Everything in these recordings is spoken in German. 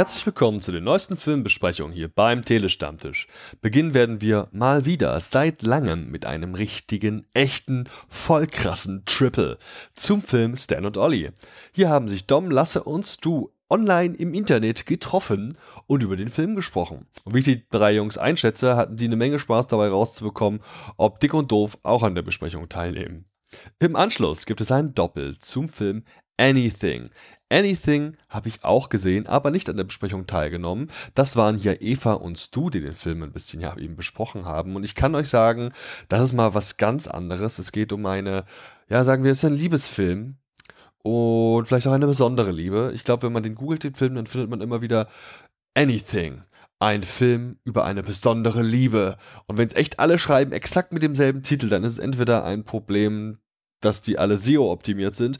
Herzlich willkommen zu den neuesten Filmbesprechungen hier beim Telestammtisch. Beginnen werden wir mal wieder seit langem mit einem richtigen, echten, voll krassen Triple zum Film Stan und Ollie. Hier haben sich Dom, Lasse und Stu online im Internet getroffen und über den Film gesprochen. Und wie ich die drei Jungs einschätze, hatten die eine Menge Spaß dabei rauszubekommen, ob Dick und Doof auch an der Besprechung teilnehmen. Im Anschluss gibt es ein Doppel zum Film Anything. Anything habe ich auch gesehen, aber nicht an der Besprechung teilgenommen. Das waren hier Eva und Stu, die den Film ein bisschen ja eben besprochen haben. Und ich kann euch sagen, das ist mal was ganz anderes. Es geht um eine, ja, sagen wir, es ist ein Liebesfilm. Und vielleicht auch eine besondere Liebe. Ich glaube, wenn man den googelt, den Film, dann findet man immer wieder Anything. Ein Film über eine besondere Liebe. Und wenn es echt alle schreiben, exakt mit demselben Titel, dann ist es entweder ein Problem dass die alle SEO-optimiert sind.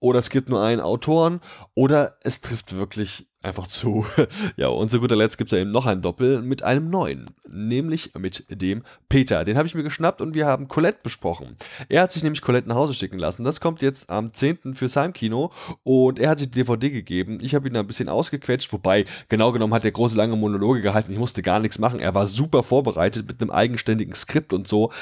Oder es gibt nur einen Autoren. Oder es trifft wirklich einfach zu. ja, und zu guter Letzt gibt es ja eben noch ein Doppel mit einem neuen. Nämlich mit dem Peter. Den habe ich mir geschnappt und wir haben Colette besprochen. Er hat sich nämlich Colette nach Hause schicken lassen. Das kommt jetzt am 10. für sein Kino. Und er hat sich die DVD gegeben. Ich habe ihn da ein bisschen ausgequetscht. Wobei, genau genommen hat er große lange Monologe gehalten. Ich musste gar nichts machen. Er war super vorbereitet mit einem eigenständigen Skript und so.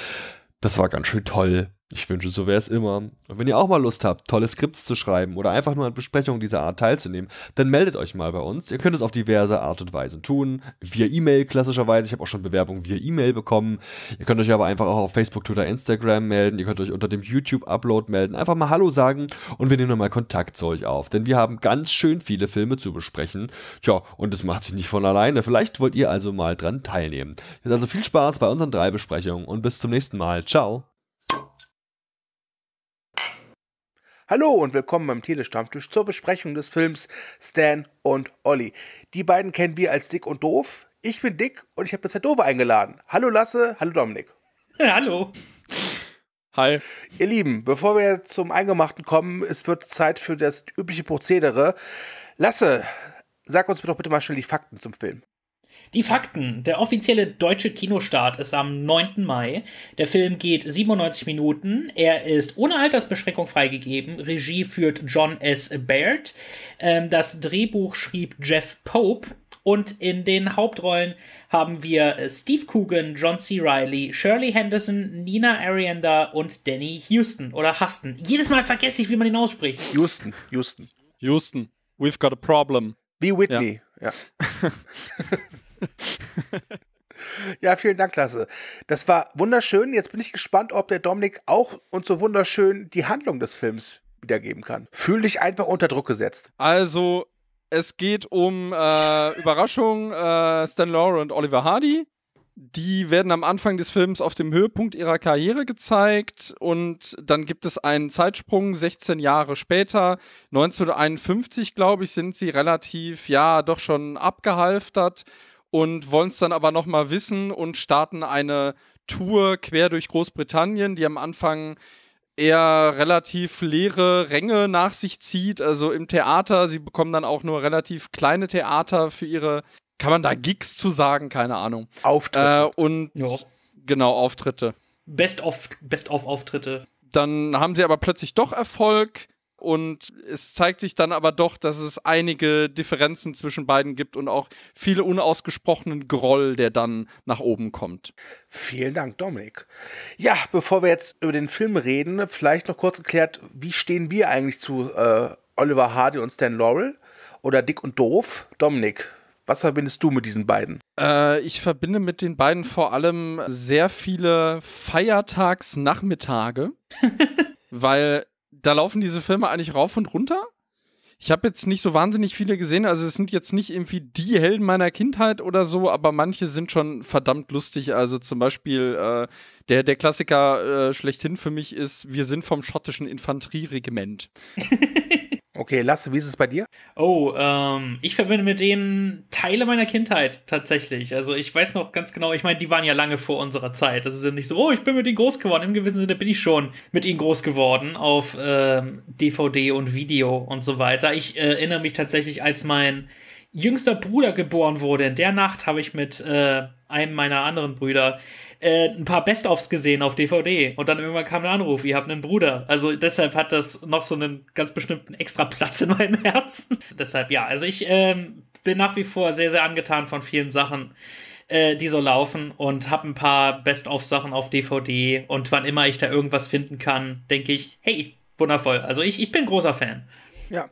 Das war ganz schön toll. Ich wünsche, so wäre es immer. Und wenn ihr auch mal Lust habt, tolle Skripts zu schreiben oder einfach nur an Besprechungen dieser Art teilzunehmen, dann meldet euch mal bei uns. Ihr könnt es auf diverse Art und Weise tun. Via E-Mail klassischerweise. Ich habe auch schon Bewerbungen via E-Mail bekommen. Ihr könnt euch aber einfach auch auf Facebook, Twitter, Instagram melden. Ihr könnt euch unter dem YouTube-Upload melden. Einfach mal Hallo sagen und wir nehmen mal Kontakt zu euch auf. Denn wir haben ganz schön viele Filme zu besprechen. Tja, und es macht sich nicht von alleine. Vielleicht wollt ihr also mal dran teilnehmen. Jetzt also viel Spaß bei unseren drei Besprechungen und bis zum nächsten Mal. Ciao. Hallo und willkommen beim Telestammtisch zur Besprechung des Films Stan und Olli. Die beiden kennen wir als Dick und Doof. Ich bin Dick und ich habe jetzt Herr Dove eingeladen. Hallo Lasse, hallo Dominik. hallo. Hi. Ihr Lieben, bevor wir zum Eingemachten kommen, es wird Zeit für das übliche Prozedere. Lasse, sag uns doch bitte mal schnell die Fakten zum Film. Die Fakten. Der offizielle deutsche Kinostart ist am 9. Mai. Der Film geht 97 Minuten. Er ist ohne Altersbeschränkung freigegeben. Regie führt John S. Baird. Ähm, das Drehbuch schrieb Jeff Pope. Und in den Hauptrollen haben wir Steve Coogan, John C. Riley, Shirley Henderson, Nina Arianda und Danny Houston oder Huston. Jedes Mal vergesse ich, wie man ihn ausspricht. Houston, Houston. Houston, we've got a problem. Wie Whitney, ja. ja. Ja, vielen Dank, Klasse. Das war wunderschön. Jetzt bin ich gespannt, ob der Dominik auch und so wunderschön die Handlung des Films wiedergeben kann. Fühl dich einfach unter Druck gesetzt. Also, es geht um äh, Überraschung, äh, Stan Laurel und Oliver Hardy. Die werden am Anfang des Films auf dem Höhepunkt ihrer Karriere gezeigt und dann gibt es einen Zeitsprung, 16 Jahre später, 1951 glaube ich, sind sie relativ, ja, doch schon abgehalftert und wollen es dann aber nochmal wissen und starten eine Tour quer durch Großbritannien, die am Anfang eher relativ leere Ränge nach sich zieht, also im Theater. Sie bekommen dann auch nur relativ kleine Theater für ihre, kann man da Gigs zu sagen? Keine Ahnung. Auftritte. Äh, und jo. genau, Auftritte. Best-of Best of Auftritte. Dann haben sie aber plötzlich doch Erfolg und es zeigt sich dann aber doch, dass es einige Differenzen zwischen beiden gibt und auch viele unausgesprochenen Groll, der dann nach oben kommt. Vielen Dank, Dominik. Ja, bevor wir jetzt über den Film reden, vielleicht noch kurz erklärt, wie stehen wir eigentlich zu äh, Oliver Hardy und Stan Laurel oder Dick und Doof? Dominik, was verbindest du mit diesen beiden? Äh, ich verbinde mit den beiden vor allem sehr viele Feiertagsnachmittage, weil da laufen diese Filme eigentlich rauf und runter. Ich habe jetzt nicht so wahnsinnig viele gesehen, also es sind jetzt nicht irgendwie die Helden meiner Kindheit oder so, aber manche sind schon verdammt lustig. Also zum Beispiel äh, der, der Klassiker äh, schlechthin für mich ist, wir sind vom schottischen Infanterieregiment. Okay, Lasse, wie ist es bei dir? Oh, ähm, ich verbinde mit denen Teile meiner Kindheit tatsächlich. Also ich weiß noch ganz genau, ich meine, die waren ja lange vor unserer Zeit. Das ist ja nicht so, oh, ich bin mit ihnen groß geworden. Im gewissen Sinne bin ich schon mit ihnen groß geworden auf ähm, DVD und Video und so weiter. Ich äh, erinnere mich tatsächlich, als mein jüngster Bruder geboren wurde, in der Nacht habe ich mit äh, einem meiner anderen Brüder äh, ein paar Best-ofs gesehen auf DVD und dann irgendwann kam der Anruf, ihr habt einen Bruder. Also deshalb hat das noch so einen ganz bestimmten extra Platz in meinem Herzen. deshalb ja, also ich ähm, bin nach wie vor sehr, sehr angetan von vielen Sachen, äh, die so laufen und habe ein paar Best-of-Sachen auf DVD und wann immer ich da irgendwas finden kann, denke ich, hey, wundervoll. Also ich, ich bin großer Fan. Ja,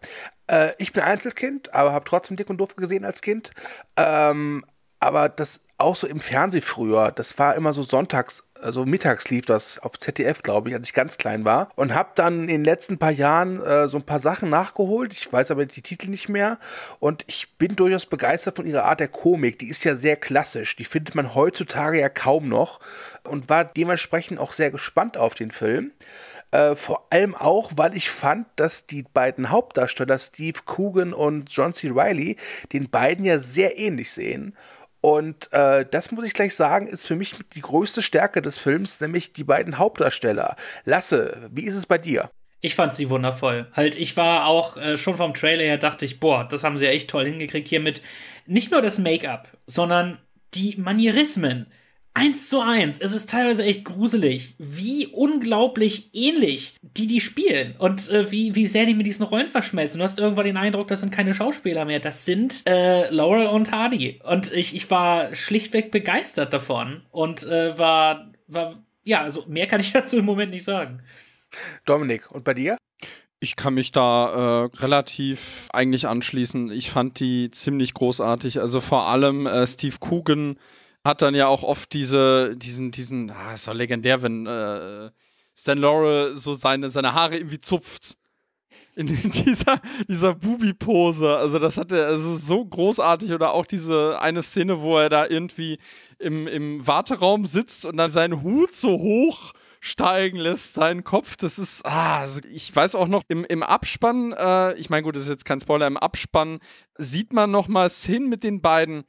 äh, ich bin Einzelkind, aber habe trotzdem Dick und Doof gesehen als Kind. Ähm, aber das auch so im Fernsehen früher, das war immer so sonntags, also mittags lief das auf ZDF, glaube ich, als ich ganz klein war. Und habe dann in den letzten paar Jahren äh, so ein paar Sachen nachgeholt. Ich weiß aber die Titel nicht mehr. Und ich bin durchaus begeistert von ihrer Art der Komik. Die ist ja sehr klassisch. Die findet man heutzutage ja kaum noch. Und war dementsprechend auch sehr gespannt auf den Film. Äh, vor allem auch, weil ich fand, dass die beiden Hauptdarsteller, Steve Coogan und John C. Riley, den beiden ja sehr ähnlich sehen. Und äh, das muss ich gleich sagen, ist für mich die größte Stärke des Films, nämlich die beiden Hauptdarsteller. Lasse, wie ist es bei dir? Ich fand sie wundervoll. Halt, ich war auch äh, schon vom Trailer her, dachte ich, boah, das haben sie ja echt toll hingekriegt hier mit nicht nur das Make-up, sondern die Manierismen eins zu eins. Es ist teilweise echt gruselig, wie unglaublich ähnlich die die spielen und äh, wie, wie sehr die mit diesen Rollen verschmelzen. Du hast irgendwann den Eindruck, das sind keine Schauspieler mehr, das sind äh, Laurel und Hardy. Und ich, ich war schlichtweg begeistert davon und äh, war, war, ja, also mehr kann ich dazu im Moment nicht sagen. Dominik, und bei dir? Ich kann mich da äh, relativ eigentlich anschließen. Ich fand die ziemlich großartig. Also vor allem äh, Steve Coogan hat dann ja auch oft diese, diesen, diesen, ah, ist doch legendär, wenn äh, Stan Laurel so seine, seine Haare irgendwie zupft. In, dieser, dieser Bubi-Pose. Also, das hat er, also so großartig. Oder auch diese eine Szene, wo er da irgendwie im, im Warteraum sitzt und dann seinen Hut so hoch steigen lässt, seinen Kopf. Das ist, ah, also ich weiß auch noch, im, im Abspann, äh, ich meine, gut, das ist jetzt kein Spoiler, im Abspann sieht man noch mal Szenen mit den beiden,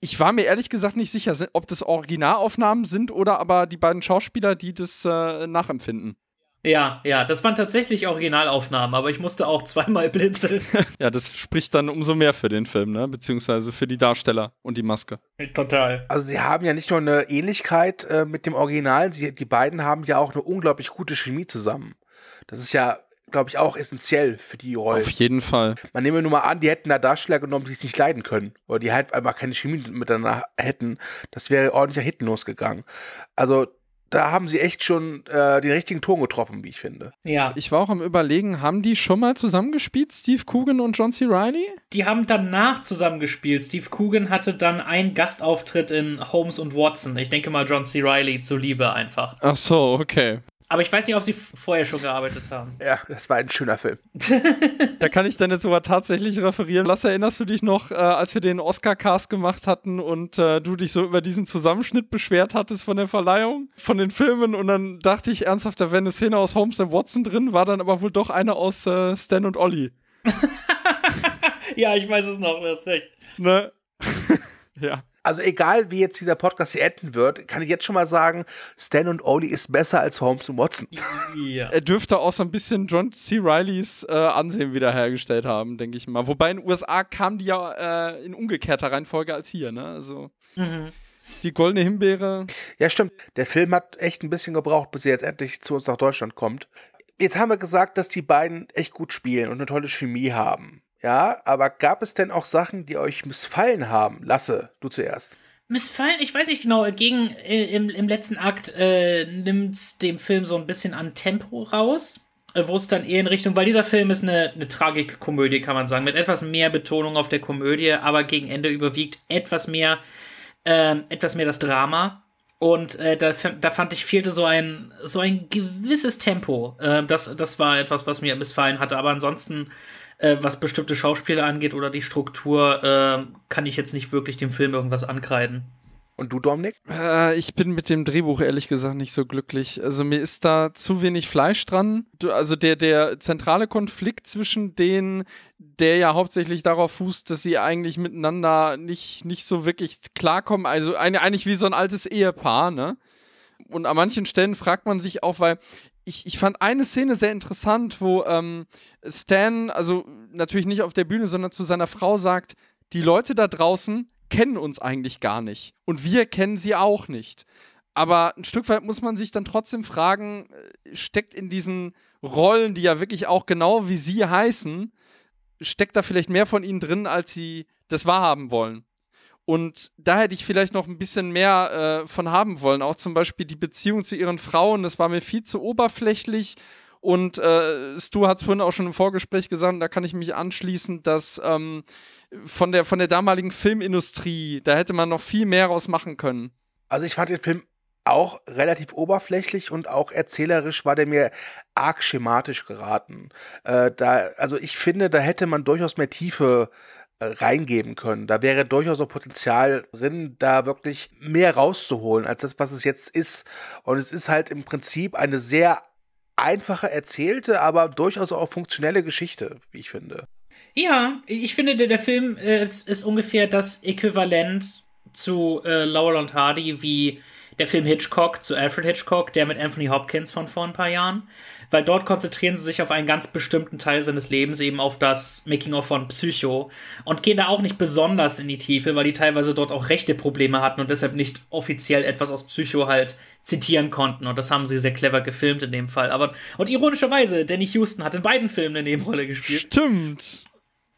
ich war mir ehrlich gesagt nicht sicher, ob das Originalaufnahmen sind oder aber die beiden Schauspieler, die das äh, nachempfinden. Ja, ja, das waren tatsächlich Originalaufnahmen, aber ich musste auch zweimal blinzeln. ja, das spricht dann umso mehr für den Film, ne? Beziehungsweise für die Darsteller und die Maske. Total. Also sie haben ja nicht nur eine Ähnlichkeit äh, mit dem Original, sie, die beiden haben ja auch eine unglaublich gute Chemie zusammen. Das ist ja glaube ich, auch essentiell für die Rolle. Auf jeden Fall. Man nehme nur mal an, die hätten da Darsteller genommen, die es nicht leiden können. Oder die halt einfach keine Chemie miteinander hätten. Das wäre ordentlicher Hitten losgegangen. Also, da haben sie echt schon äh, den richtigen Ton getroffen, wie ich finde. Ja. Ich war auch am Überlegen, haben die schon mal zusammengespielt, Steve Coogan und John C. Riley? Die haben danach zusammengespielt. Steve Coogan hatte dann einen Gastauftritt in Holmes und Watson. Ich denke mal John C. Riley zuliebe einfach. Ach so, okay. Aber ich weiß nicht, ob sie vorher schon gearbeitet haben. Ja, das war ein schöner Film. da kann ich dann jetzt sogar tatsächlich referieren. Was erinnerst du dich noch, äh, als wir den Oscar-Cast gemacht hatten und äh, du dich so über diesen Zusammenschnitt beschwert hattest von der Verleihung, von den Filmen und dann dachte ich ernsthaft, da wäre eine Szene aus Holmes und Watson drin, war dann aber wohl doch eine aus äh, Stan und Ollie. ja, ich weiß es noch, du hast recht. Ne? ja. Also egal, wie jetzt dieser Podcast hier enden wird, kann ich jetzt schon mal sagen, Stan und Oli ist besser als Holmes und Watson. Ja. Er dürfte auch so ein bisschen John C. Rileys äh, Ansehen wiederhergestellt haben, denke ich mal. Wobei in den USA kam die ja äh, in umgekehrter Reihenfolge als hier, ne? Also mhm. die goldene Himbeere. Ja, stimmt. Der Film hat echt ein bisschen gebraucht, bis er jetzt endlich zu uns nach Deutschland kommt. Jetzt haben wir gesagt, dass die beiden echt gut spielen und eine tolle Chemie haben. Ja, aber gab es denn auch Sachen, die euch missfallen haben? Lasse, du zuerst. Missfallen? Ich weiß nicht genau. Gegen, äh, im, im letzten Akt äh, nimmt dem Film so ein bisschen an Tempo raus, äh, wo es dann eher in Richtung, weil dieser Film ist eine, eine Tragikkomödie, kann man sagen, mit etwas mehr Betonung auf der Komödie, aber gegen Ende überwiegt etwas mehr, äh, etwas mehr das Drama. Und äh, da, da fand ich, fehlte so ein, so ein gewisses Tempo. Äh, das, das war etwas, was mir missfallen hatte. Aber ansonsten äh, was bestimmte Schauspieler angeht oder die Struktur, äh, kann ich jetzt nicht wirklich dem Film irgendwas ankreiden. Und du, Dominik? Äh, ich bin mit dem Drehbuch ehrlich gesagt nicht so glücklich. Also mir ist da zu wenig Fleisch dran. Also der, der zentrale Konflikt zwischen denen, der ja hauptsächlich darauf fußt, dass sie eigentlich miteinander nicht, nicht so wirklich klarkommen. Also eigentlich wie so ein altes Ehepaar, ne? Und an manchen Stellen fragt man sich auch, weil ich, ich fand eine Szene sehr interessant, wo ähm, Stan, also natürlich nicht auf der Bühne, sondern zu seiner Frau sagt, die Leute da draußen kennen uns eigentlich gar nicht. Und wir kennen sie auch nicht. Aber ein Stück weit muss man sich dann trotzdem fragen, äh, steckt in diesen Rollen, die ja wirklich auch genau wie sie heißen, steckt da vielleicht mehr von ihnen drin, als sie das wahrhaben wollen. Und da hätte ich vielleicht noch ein bisschen mehr äh, von haben wollen. Auch zum Beispiel die Beziehung zu ihren Frauen, das war mir viel zu oberflächlich. Und äh, Stu hat es vorhin auch schon im Vorgespräch gesagt, da kann ich mich anschließen, dass ähm, von, der, von der damaligen Filmindustrie, da hätte man noch viel mehr raus machen können. Also ich fand den Film auch relativ oberflächlich und auch erzählerisch war der mir arg schematisch geraten. Äh, da, also ich finde, da hätte man durchaus mehr Tiefe äh, reingeben können. Da wäre durchaus auch Potenzial drin, da wirklich mehr rauszuholen, als das, was es jetzt ist. Und es ist halt im Prinzip eine sehr einfache erzählte, aber durchaus auch funktionelle Geschichte, wie ich finde. Ja, ich finde, der, der Film äh, ist, ist, ungefähr das Äquivalent zu äh, Laurel und Hardy wie der Film Hitchcock zu Alfred Hitchcock, der mit Anthony Hopkins von vor ein paar Jahren. Weil dort konzentrieren sie sich auf einen ganz bestimmten Teil seines Lebens, eben auf das Making-of von Psycho. Und gehen da auch nicht besonders in die Tiefe, weil die teilweise dort auch rechte Probleme hatten und deshalb nicht offiziell etwas aus Psycho halt zitieren konnten. Und das haben sie sehr clever gefilmt in dem Fall. Aber, und ironischerweise, Danny Houston hat in beiden Filmen eine Nebenrolle gespielt. Stimmt.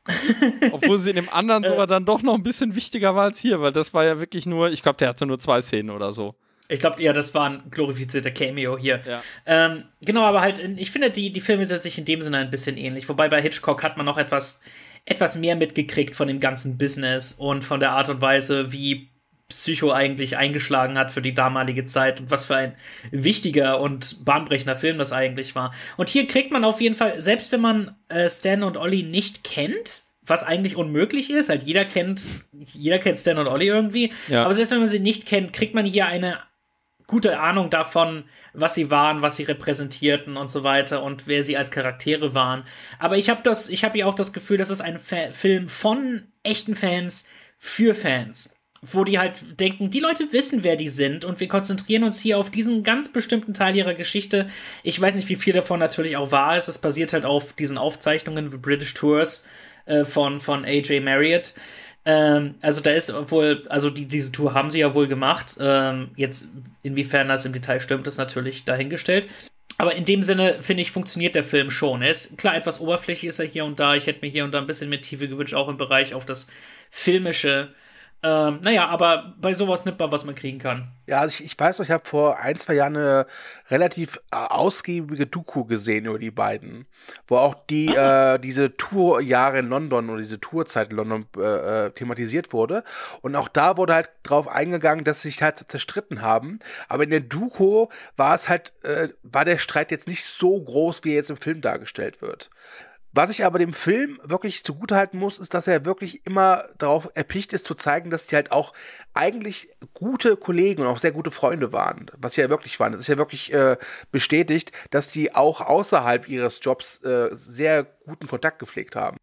Obwohl sie in dem anderen sogar dann doch noch ein bisschen wichtiger war als hier, weil das war ja wirklich nur, ich glaube, der hatte nur zwei Szenen oder so. Ich glaube, ja, das war ein glorifizierter Cameo hier. Ja. Ähm, genau, aber halt, ich finde, die, die Filme sind sich in dem Sinne ein bisschen ähnlich. Wobei bei Hitchcock hat man noch etwas, etwas mehr mitgekriegt von dem ganzen Business und von der Art und Weise, wie Psycho eigentlich eingeschlagen hat für die damalige Zeit und was für ein wichtiger und bahnbrechender Film das eigentlich war. Und hier kriegt man auf jeden Fall, selbst wenn man äh, Stan und Ollie nicht kennt, was eigentlich unmöglich ist, halt jeder kennt, jeder kennt Stan und Ollie irgendwie, ja. aber selbst wenn man sie nicht kennt, kriegt man hier eine gute Ahnung davon, was sie waren, was sie repräsentierten und so weiter und wer sie als Charaktere waren. Aber ich habe das, ich habe ja auch das Gefühl, das ist ein Fa Film von echten Fans für Fans wo die halt denken, die Leute wissen, wer die sind und wir konzentrieren uns hier auf diesen ganz bestimmten Teil ihrer Geschichte. Ich weiß nicht, wie viel davon natürlich auch wahr ist. Es basiert halt auf diesen Aufzeichnungen wie British Tours äh, von, von AJ Marriott. Ähm, also da ist wohl, also die, diese Tour haben sie ja wohl gemacht. Ähm, jetzt, inwiefern das im Detail stimmt, ist natürlich dahingestellt. Aber in dem Sinne, finde ich, funktioniert der Film schon. Er ist klar, etwas oberflächlich ist er hier und da. Ich hätte mir hier und da ein bisschen mehr Tiefe gewünscht, auch im Bereich auf das Filmische. Ähm, naja, aber bei sowas nimmt man, was man kriegen kann. Ja, also ich, ich weiß noch, ich habe vor ein, zwei Jahren eine relativ äh, ausgiebige Doku gesehen über die beiden, wo auch die, äh, diese Tourjahre in London oder diese Tourzeit in London äh, äh, thematisiert wurde. Und auch da wurde halt drauf eingegangen, dass sie sich halt zerstritten haben. Aber in der Doku war es halt, äh, war der Streit jetzt nicht so groß, wie er jetzt im Film dargestellt wird. Was ich aber dem Film wirklich zugutehalten muss, ist, dass er wirklich immer darauf erpicht ist, zu zeigen, dass die halt auch eigentlich gute Kollegen und auch sehr gute Freunde waren. Was sie ja wirklich waren. Es ist ja wirklich äh, bestätigt, dass die auch außerhalb ihres Jobs äh, sehr guten Kontakt gepflegt haben.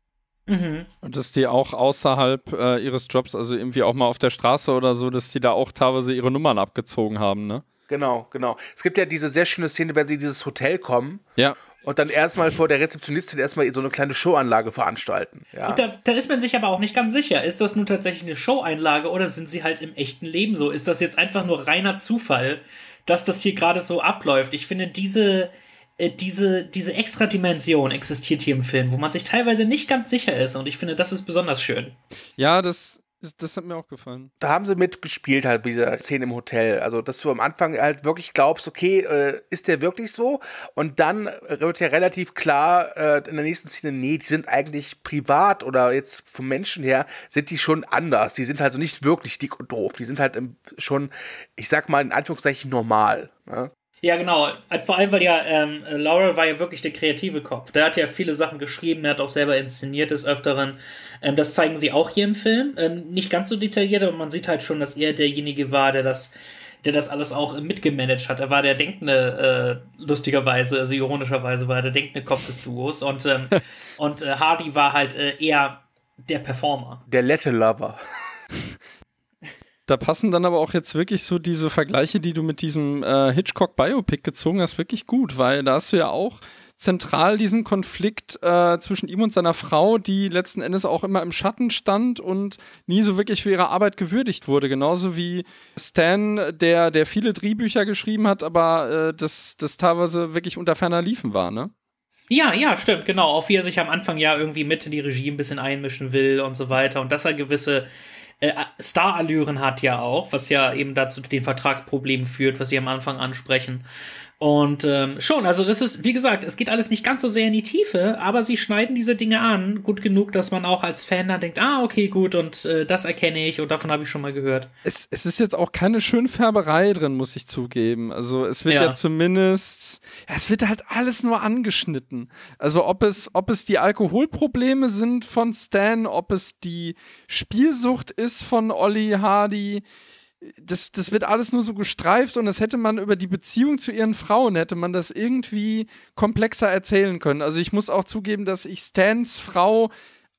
Mhm. Und dass die auch außerhalb äh, ihres Jobs, also irgendwie auch mal auf der Straße oder so, dass die da auch teilweise ihre Nummern abgezogen haben, ne? Genau, genau. Es gibt ja diese sehr schöne Szene, wenn sie in dieses Hotel kommen. Ja und dann erstmal vor der Rezeptionistin erstmal so eine kleine Showanlage veranstalten. Ja. Und da, da, ist man sich aber auch nicht ganz sicher. Ist das nun tatsächlich eine Showeinlage oder sind sie halt im echten Leben so? Ist das jetzt einfach nur reiner Zufall, dass das hier gerade so abläuft? Ich finde, diese, äh, diese, diese Extradimension existiert hier im Film, wo man sich teilweise nicht ganz sicher ist. Und ich finde, das ist besonders schön. Ja, das das hat mir auch gefallen. Da haben sie mitgespielt, halt, bei dieser Szene im Hotel. Also, dass du am Anfang halt wirklich glaubst, okay, äh, ist der wirklich so? Und dann wird ja relativ klar äh, in der nächsten Szene, nee, die sind eigentlich privat oder jetzt vom Menschen her, sind die schon anders. Die sind halt so nicht wirklich dick und doof. Die sind halt schon, ich sag mal, in Anführungszeichen normal. Ne? Ja, genau. Vor allem, weil ja ähm, Laurel war ja wirklich der kreative Kopf. Der hat ja viele Sachen geschrieben, er hat auch selber inszeniert des Öfteren. Ähm, das zeigen sie auch hier im Film. Ähm, nicht ganz so detailliert, aber man sieht halt schon, dass er derjenige war, der das, der das alles auch mitgemanagt hat. Er war der denkende, äh, lustigerweise, also ironischerweise war er der denkende Kopf des Duos. Und, ähm, und äh, Hardy war halt äh, eher der Performer. Der Lette Lover. Da passen dann aber auch jetzt wirklich so diese Vergleiche, die du mit diesem äh, Hitchcock-Biopic gezogen hast, wirklich gut, weil da hast du ja auch zentral diesen Konflikt äh, zwischen ihm und seiner Frau, die letzten Endes auch immer im Schatten stand und nie so wirklich für ihre Arbeit gewürdigt wurde. Genauso wie Stan, der, der viele Drehbücher geschrieben hat, aber äh, das, das teilweise wirklich unter ferner Liefen war, ne? Ja, ja, stimmt, genau. Auch wie er sich am Anfang ja irgendwie mit in die Regie ein bisschen einmischen will und so weiter. Und dass er gewisse äh, Star-Allüren hat ja auch, was ja eben dazu den Vertragsproblemen führt, was sie am Anfang ansprechen. Und ähm, schon, also das ist, wie gesagt, es geht alles nicht ganz so sehr in die Tiefe, aber sie schneiden diese Dinge an, gut genug, dass man auch als Fan dann denkt, ah, okay, gut, und äh, das erkenne ich und davon habe ich schon mal gehört. Es, es ist jetzt auch keine Schönfärberei drin, muss ich zugeben. Also es wird ja, ja zumindest, ja, es wird halt alles nur angeschnitten. Also ob es, ob es die Alkoholprobleme sind von Stan, ob es die Spielsucht ist von Olli Hardy, das, das wird alles nur so gestreift und das hätte man über die Beziehung zu ihren Frauen, hätte man das irgendwie komplexer erzählen können. Also ich muss auch zugeben, dass ich Stans Frau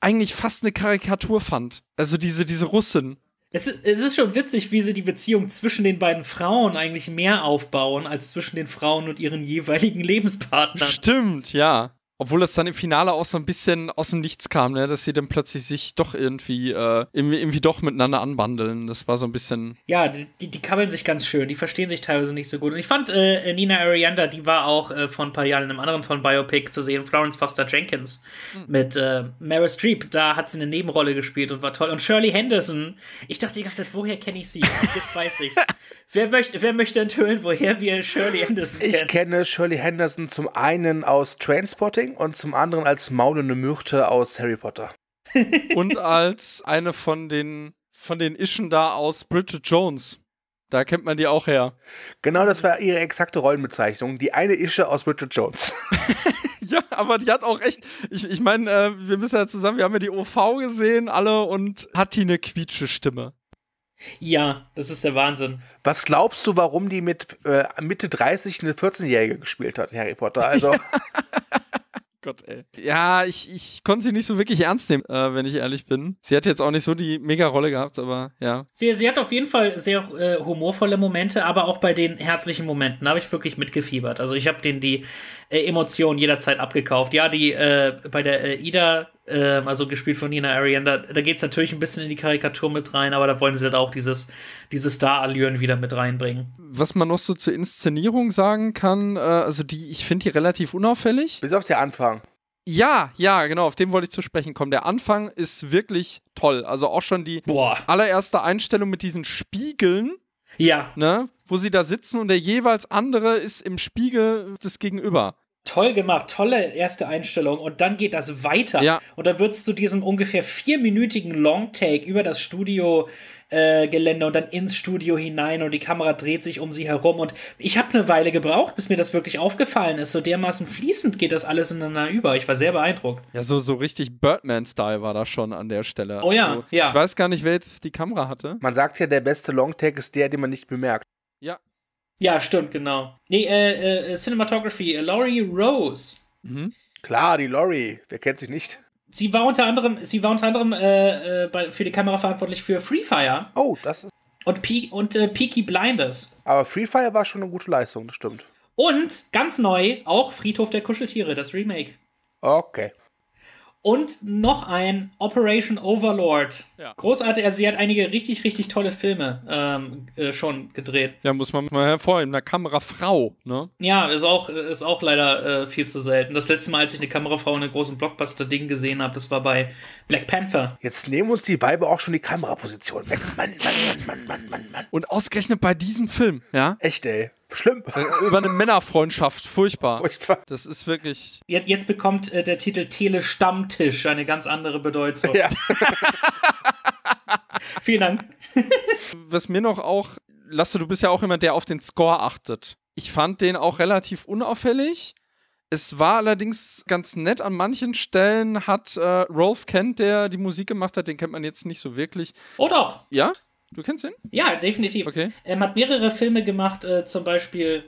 eigentlich fast eine Karikatur fand. Also diese, diese Russin. Es ist, es ist schon witzig, wie sie die Beziehung zwischen den beiden Frauen eigentlich mehr aufbauen, als zwischen den Frauen und ihren jeweiligen Lebenspartnern. Stimmt, ja. Obwohl das dann im Finale auch so ein bisschen aus dem Nichts kam, ne? dass sie dann plötzlich sich doch irgendwie, äh, irgendwie, irgendwie doch miteinander anbandeln. Das war so ein bisschen. Ja, die, die kabbeln sich ganz schön, die verstehen sich teilweise nicht so gut. Und ich fand äh, Nina Arianda, die war auch äh, vor ein paar Jahren in einem anderen tollen Biopic zu sehen, Florence Foster Jenkins mhm. mit äh, Meryl Streep. Da hat sie eine Nebenrolle gespielt und war toll. Und Shirley Henderson, ich dachte die ganze Zeit, woher kenne ich sie? Jetzt weiß ich's. Wer möchte, wer möchte enthüllen, woher wir Shirley Henderson kennen? Ich kenne Shirley Henderson zum einen aus Trainspotting und zum anderen als maulende Myrte aus Harry Potter. und als eine von den, von den Ischen da aus Bridget Jones. Da kennt man die auch her. Genau, das war ihre exakte Rollenbezeichnung. Die eine Ische aus Bridget Jones. ja, aber die hat auch echt. Ich, ich meine, äh, wir müssen ja zusammen, wir haben ja die OV gesehen, alle, und hat die eine quietsche Stimme. Ja, das ist der Wahnsinn. Was glaubst du, warum die mit äh, Mitte 30 eine 14-Jährige gespielt hat, Harry Potter? Also. Gott, ey. Ja, ich, ich konnte sie nicht so wirklich ernst nehmen, äh, wenn ich ehrlich bin. Sie hat jetzt auch nicht so die Mega-Rolle gehabt, aber ja. Sie, sie hat auf jeden Fall sehr äh, humorvolle Momente, aber auch bei den herzlichen Momenten habe ich wirklich mitgefiebert. Also ich habe denen die äh, Emotionen jederzeit abgekauft. Ja, die äh, bei der äh, Ida, äh, also gespielt von Nina Arian, da, da geht es natürlich ein bisschen in die Karikatur mit rein, aber da wollen sie halt auch dieses, diese Star-Allüren wieder mit reinbringen. Was man noch so zur Inszenierung sagen kann, äh, also die, ich finde die relativ unauffällig. Bis auf den Anfang. Ja, ja, genau, auf den wollte ich zu sprechen kommen. Der Anfang ist wirklich toll. Also auch schon die Boah. allererste Einstellung mit diesen Spiegeln. Ja. Ne? Wo sie da sitzen und der jeweils andere ist im Spiegel des Gegenüber toll gemacht, tolle erste Einstellung und dann geht das weiter. Ja. Und dann wird es zu diesem ungefähr vierminütigen Long-Take über das Studio. Äh, Gelände und dann ins Studio hinein und die Kamera dreht sich um sie herum und ich habe eine Weile gebraucht, bis mir das wirklich aufgefallen ist. So dermaßen fließend geht das alles ineinander über. Ich war sehr beeindruckt. Ja, so, so richtig Birdman-Style war das schon an der Stelle. Oh ja, also, ja. Ich weiß gar nicht, wer jetzt die Kamera hatte. Man sagt ja, der beste Long-Take ist der, den man nicht bemerkt. Ja, ja, stimmt, genau. Nee, äh, äh, Cinematography, äh, Laurie Rose. Mhm. Klar, die Laurie, wer kennt sich nicht? Sie war unter anderem, sie war unter anderem äh, äh, bei, für die Kamera verantwortlich für Free Fire. Oh, das ist. Und, Pe und äh, Peaky Blinders. Aber Free Fire war schon eine gute Leistung, das stimmt. Und ganz neu auch Friedhof der Kuscheltiere, das Remake. Okay. Und noch ein Operation Overlord. Ja. Großartig, also sie hat einige richtig, richtig tolle Filme ähm, äh, schon gedreht. Ja, muss man mal hervorheben. Eine Kamerafrau, ne? Ja, ist auch, ist auch leider äh, viel zu selten. Das letzte Mal, als ich eine Kamerafrau in einem großen Blockbuster-Ding gesehen habe, das war bei Black Panther. Jetzt nehmen uns die Weibe auch schon die Kameraposition weg. Mann, Mann, Mann, Mann, Mann, Mann, Mann. Und ausgerechnet bei diesem Film, ja? Echt, ey. Schlimm. Äh, über eine Männerfreundschaft, furchtbar. Furchtbar. Das ist wirklich. Jetzt, jetzt bekommt äh, der Titel Tele Stammtisch eine ganz andere Bedeutung. Ja. Vielen Dank. Was mir noch auch, Lasse, du bist ja auch jemand, der auf den Score achtet. Ich fand den auch relativ unauffällig. Es war allerdings ganz nett. An manchen Stellen hat äh, Rolf Kent, der die Musik gemacht hat, den kennt man jetzt nicht so wirklich. Oh doch. Ja? Du kennst ihn? Ja, definitiv. Okay. Er hat mehrere Filme gemacht, äh, zum Beispiel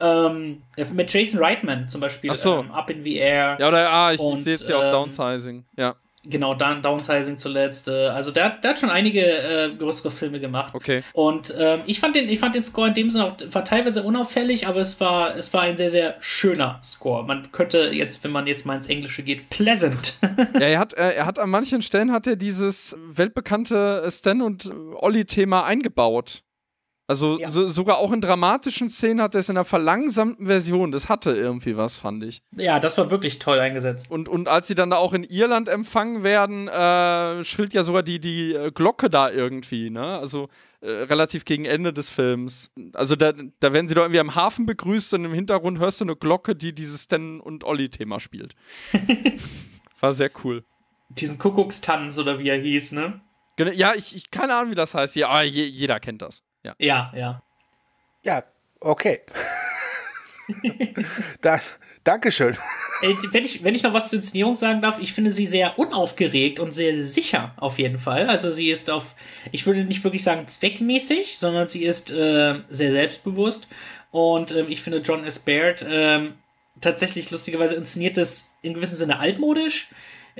ähm, mit Jason Reitman, zum Beispiel Ach so. ähm, Up in the Air. Ja, oder ah, ich, ich sehe jetzt hier ähm, auch Downsizing. Ja. Genau, Down Downsizing zuletzt. Äh, also der, der hat schon einige äh, größere Filme gemacht. Okay. Und ähm, ich fand den, ich fand den Score in dem Sinne auch, war teilweise unauffällig, aber es war, es war ein sehr, sehr schöner Score. Man könnte jetzt, wenn man jetzt mal ins Englische geht, pleasant. ja, er hat, er hat an manchen Stellen hat er dieses weltbekannte Stan und Olli-Thema eingebaut. Also Ja. so, sogar auch in dramatischen Szenen hat er es in einer verlangsamten Version. Das hatte irgendwie was, fand ich. Ja, das war wirklich toll eingesetzt. Und, und als sie dann da auch in Irland empfangen werden, äh, schrillt ja sogar die, die äh, Glocke da irgendwie, ne? Also äh, relativ gegen Ende des Films. Also da, da werden sie doch irgendwie am Hafen begrüßt und im Hintergrund hörst du eine Glocke, die dieses Stan und Olli-Thema spielt. War sehr cool. Diesen Kuckuckstanz oder wie er hieß, ne? Ja, ich, ich keine Ahnung, wie das heißt. Ja, jeder kennt das. Ja. Ja, ja. Ja, okay. da, Dankeschön. Wenn ich, wenn ich noch was zur Inszenierung sagen darf, ich finde sie sehr unaufgeregt und sehr sicher auf jeden Fall. Also sie ist auf, ich würde nicht wirklich sagen zweckmäßig, sondern sie ist äh, sehr selbstbewusst. Und ähm, ich finde John S. Baird ähm, tatsächlich lustigerweise inszeniert es in gewissem Sinne altmodisch.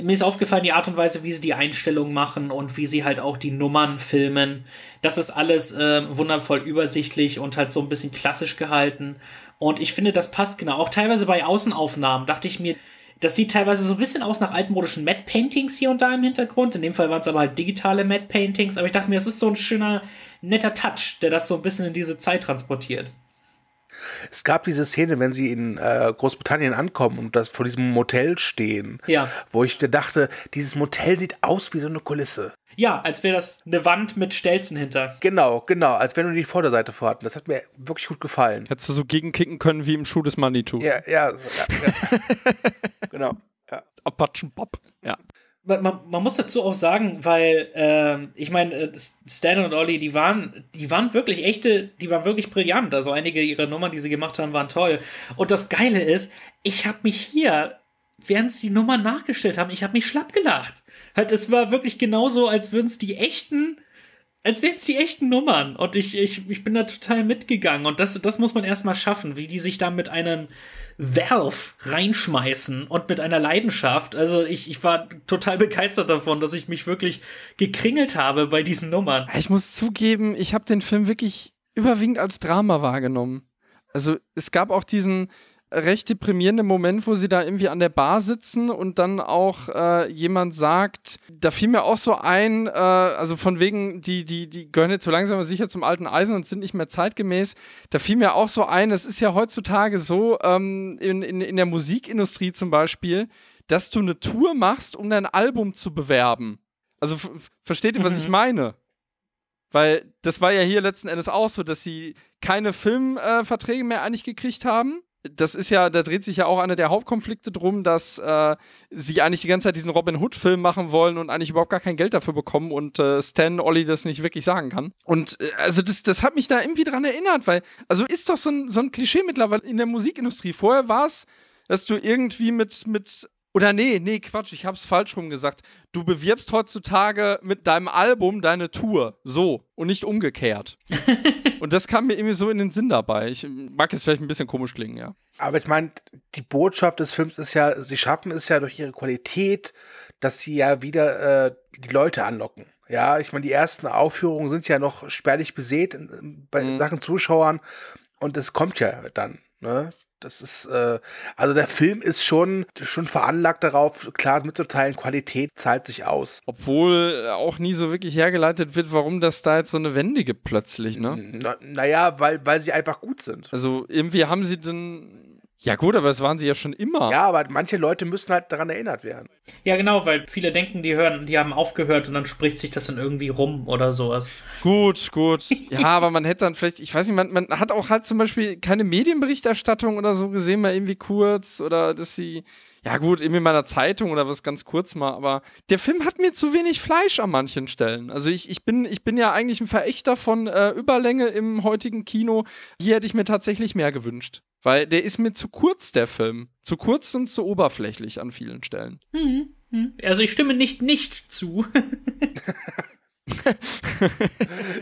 Mir ist aufgefallen, die Art und Weise, wie sie die Einstellungen machen und wie sie halt auch die Nummern filmen. Das ist alles äh, wundervoll übersichtlich und halt so ein bisschen klassisch gehalten. Und ich finde, das passt genau. Auch teilweise bei Außenaufnahmen dachte ich mir, das sieht teilweise so ein bisschen aus nach altmodischen Matte Paintings hier und da im Hintergrund. In dem Fall waren es aber halt digitale Matte Paintings. Aber ich dachte mir, es ist so ein schöner, netter Touch, der das so ein bisschen in diese Zeit transportiert. Es gab diese Szene, wenn sie in äh, Großbritannien ankommen und das vor diesem Motel stehen, Ja. wo ich mir dachte, dieses Motel sieht aus wie so eine Kulisse. Ja, als wäre das eine Wand mit Stelzen hinter. Genau, genau, als wenn du die Vorderseite vorhatten. Das hat mir wirklich gut gefallen. Hättest du so gegenkicken können wie im Schuh des Manitou. Ja, ja, ja, ja. genau. Ja. Apachen Pop. Ja. Man, man, muss dazu auch sagen, weil ähm, ich meine, äh, Stan und Olli, die waren, die waren wirklich echte, die waren wirklich brillant. Also einige ihrer Nummern, die sie gemacht haben, waren toll. Und das Geile ist, ich habe mich hier, während sie die Nummern nachgestellt haben, ich habe mich schlapp gelacht. Halt, es war wirklich genauso, als würden es die echten, als wären es die echten Nummern. Und ich, ich, ich bin da total mitgegangen. Und das, das muss man erstmal schaffen, wie die sich da mit einem Valve reinschmeißen und mit einer Leidenschaft. Also ich, ich war total begeistert davon, dass ich mich wirklich gekringelt habe bei diesen Nummern. Ich muss zugeben, ich habe den Film wirklich überwiegend als Drama wahrgenommen. Also es gab auch diesen recht deprimierenden Moment, wo sie da irgendwie an der Bar sitzen und dann auch äh, jemand sagt, da fiel mir auch so ein, äh, also von wegen, die, die, die gehören jetzt so langsam aber sicher zum alten Eisen und sind nicht mehr zeitgemäß. Da fiel mir auch so ein, es ist ja heutzutage so, ähm, in, in, in der Musikindustrie zum Beispiel, dass du eine Tour machst, um dein Album zu bewerben. Also versteht ihr, was ich meine? Weil das war ja hier letzten Endes auch so, dass sie keine Filmverträge äh, mehr eigentlich gekriegt haben. Das ist ja, da dreht sich ja auch einer der Hauptkonflikte drum, dass äh, sie eigentlich die ganze Zeit diesen Robin Hood-Film machen wollen und eigentlich überhaupt gar kein Geld dafür bekommen und äh, Stan Olli das nicht wirklich sagen kann. Und äh, also das, das hat mich da irgendwie dran erinnert, weil, also ist doch so ein, so ein Klischee mittlerweile in der Musikindustrie. Vorher war es, dass du irgendwie mit, mit oder nee, nee, Quatsch, ich hab's falsch rum gesagt. Du bewirbst heutzutage mit deinem Album deine Tour. So. Und nicht umgekehrt. und das kam mir irgendwie so in den Sinn dabei. Ich mag jetzt vielleicht ein bisschen komisch klingen, ja. Aber ich meine, die Botschaft des Films ist ja, sie schaffen es ja durch ihre Qualität, dass sie ja wieder äh, die Leute anlocken. Ja, ich meine, die ersten Aufführungen sind ja noch spärlich besät in, in, bei Mhm. Sachen Zuschauern und es kommt ja dann. Ne? Das ist, äh, also der Film ist schon, schon veranlagt darauf, klar mitzuteilen, Qualität zahlt sich aus. Obwohl auch nie so wirklich hergeleitet wird, warum das da jetzt so eine Wende gibt plötzlich, ne? Na, naja, weil, weil sie einfach gut sind. Also irgendwie haben sie dann. Ja, gut, aber das waren sie ja schon immer. Ja, aber manche Leute müssen halt daran erinnert werden. Ja, genau, weil viele denken, die hören, die haben aufgehört und dann spricht sich das dann irgendwie rum oder sowas. Gut, gut. Ja, aber man hätte dann vielleicht, ich weiß nicht, man, man hat auch halt zum Beispiel keine Medienberichterstattung oder so gesehen, mal irgendwie kurz oder dass sie, ja gut, irgendwie in meiner Zeitung oder was ganz kurz mal, aber der Film hat mir zu wenig Fleisch an manchen Stellen. Also ich, ich, bin, ich bin ja eigentlich ein Verächter von äh, Überlänge im heutigen Kino. Hier hätte ich mir tatsächlich mehr gewünscht. Weil der ist mir zu kurz, der Film. Zu kurz und zu oberflächlich an vielen Stellen. Hm, hm. Also ich stimme nicht nicht zu.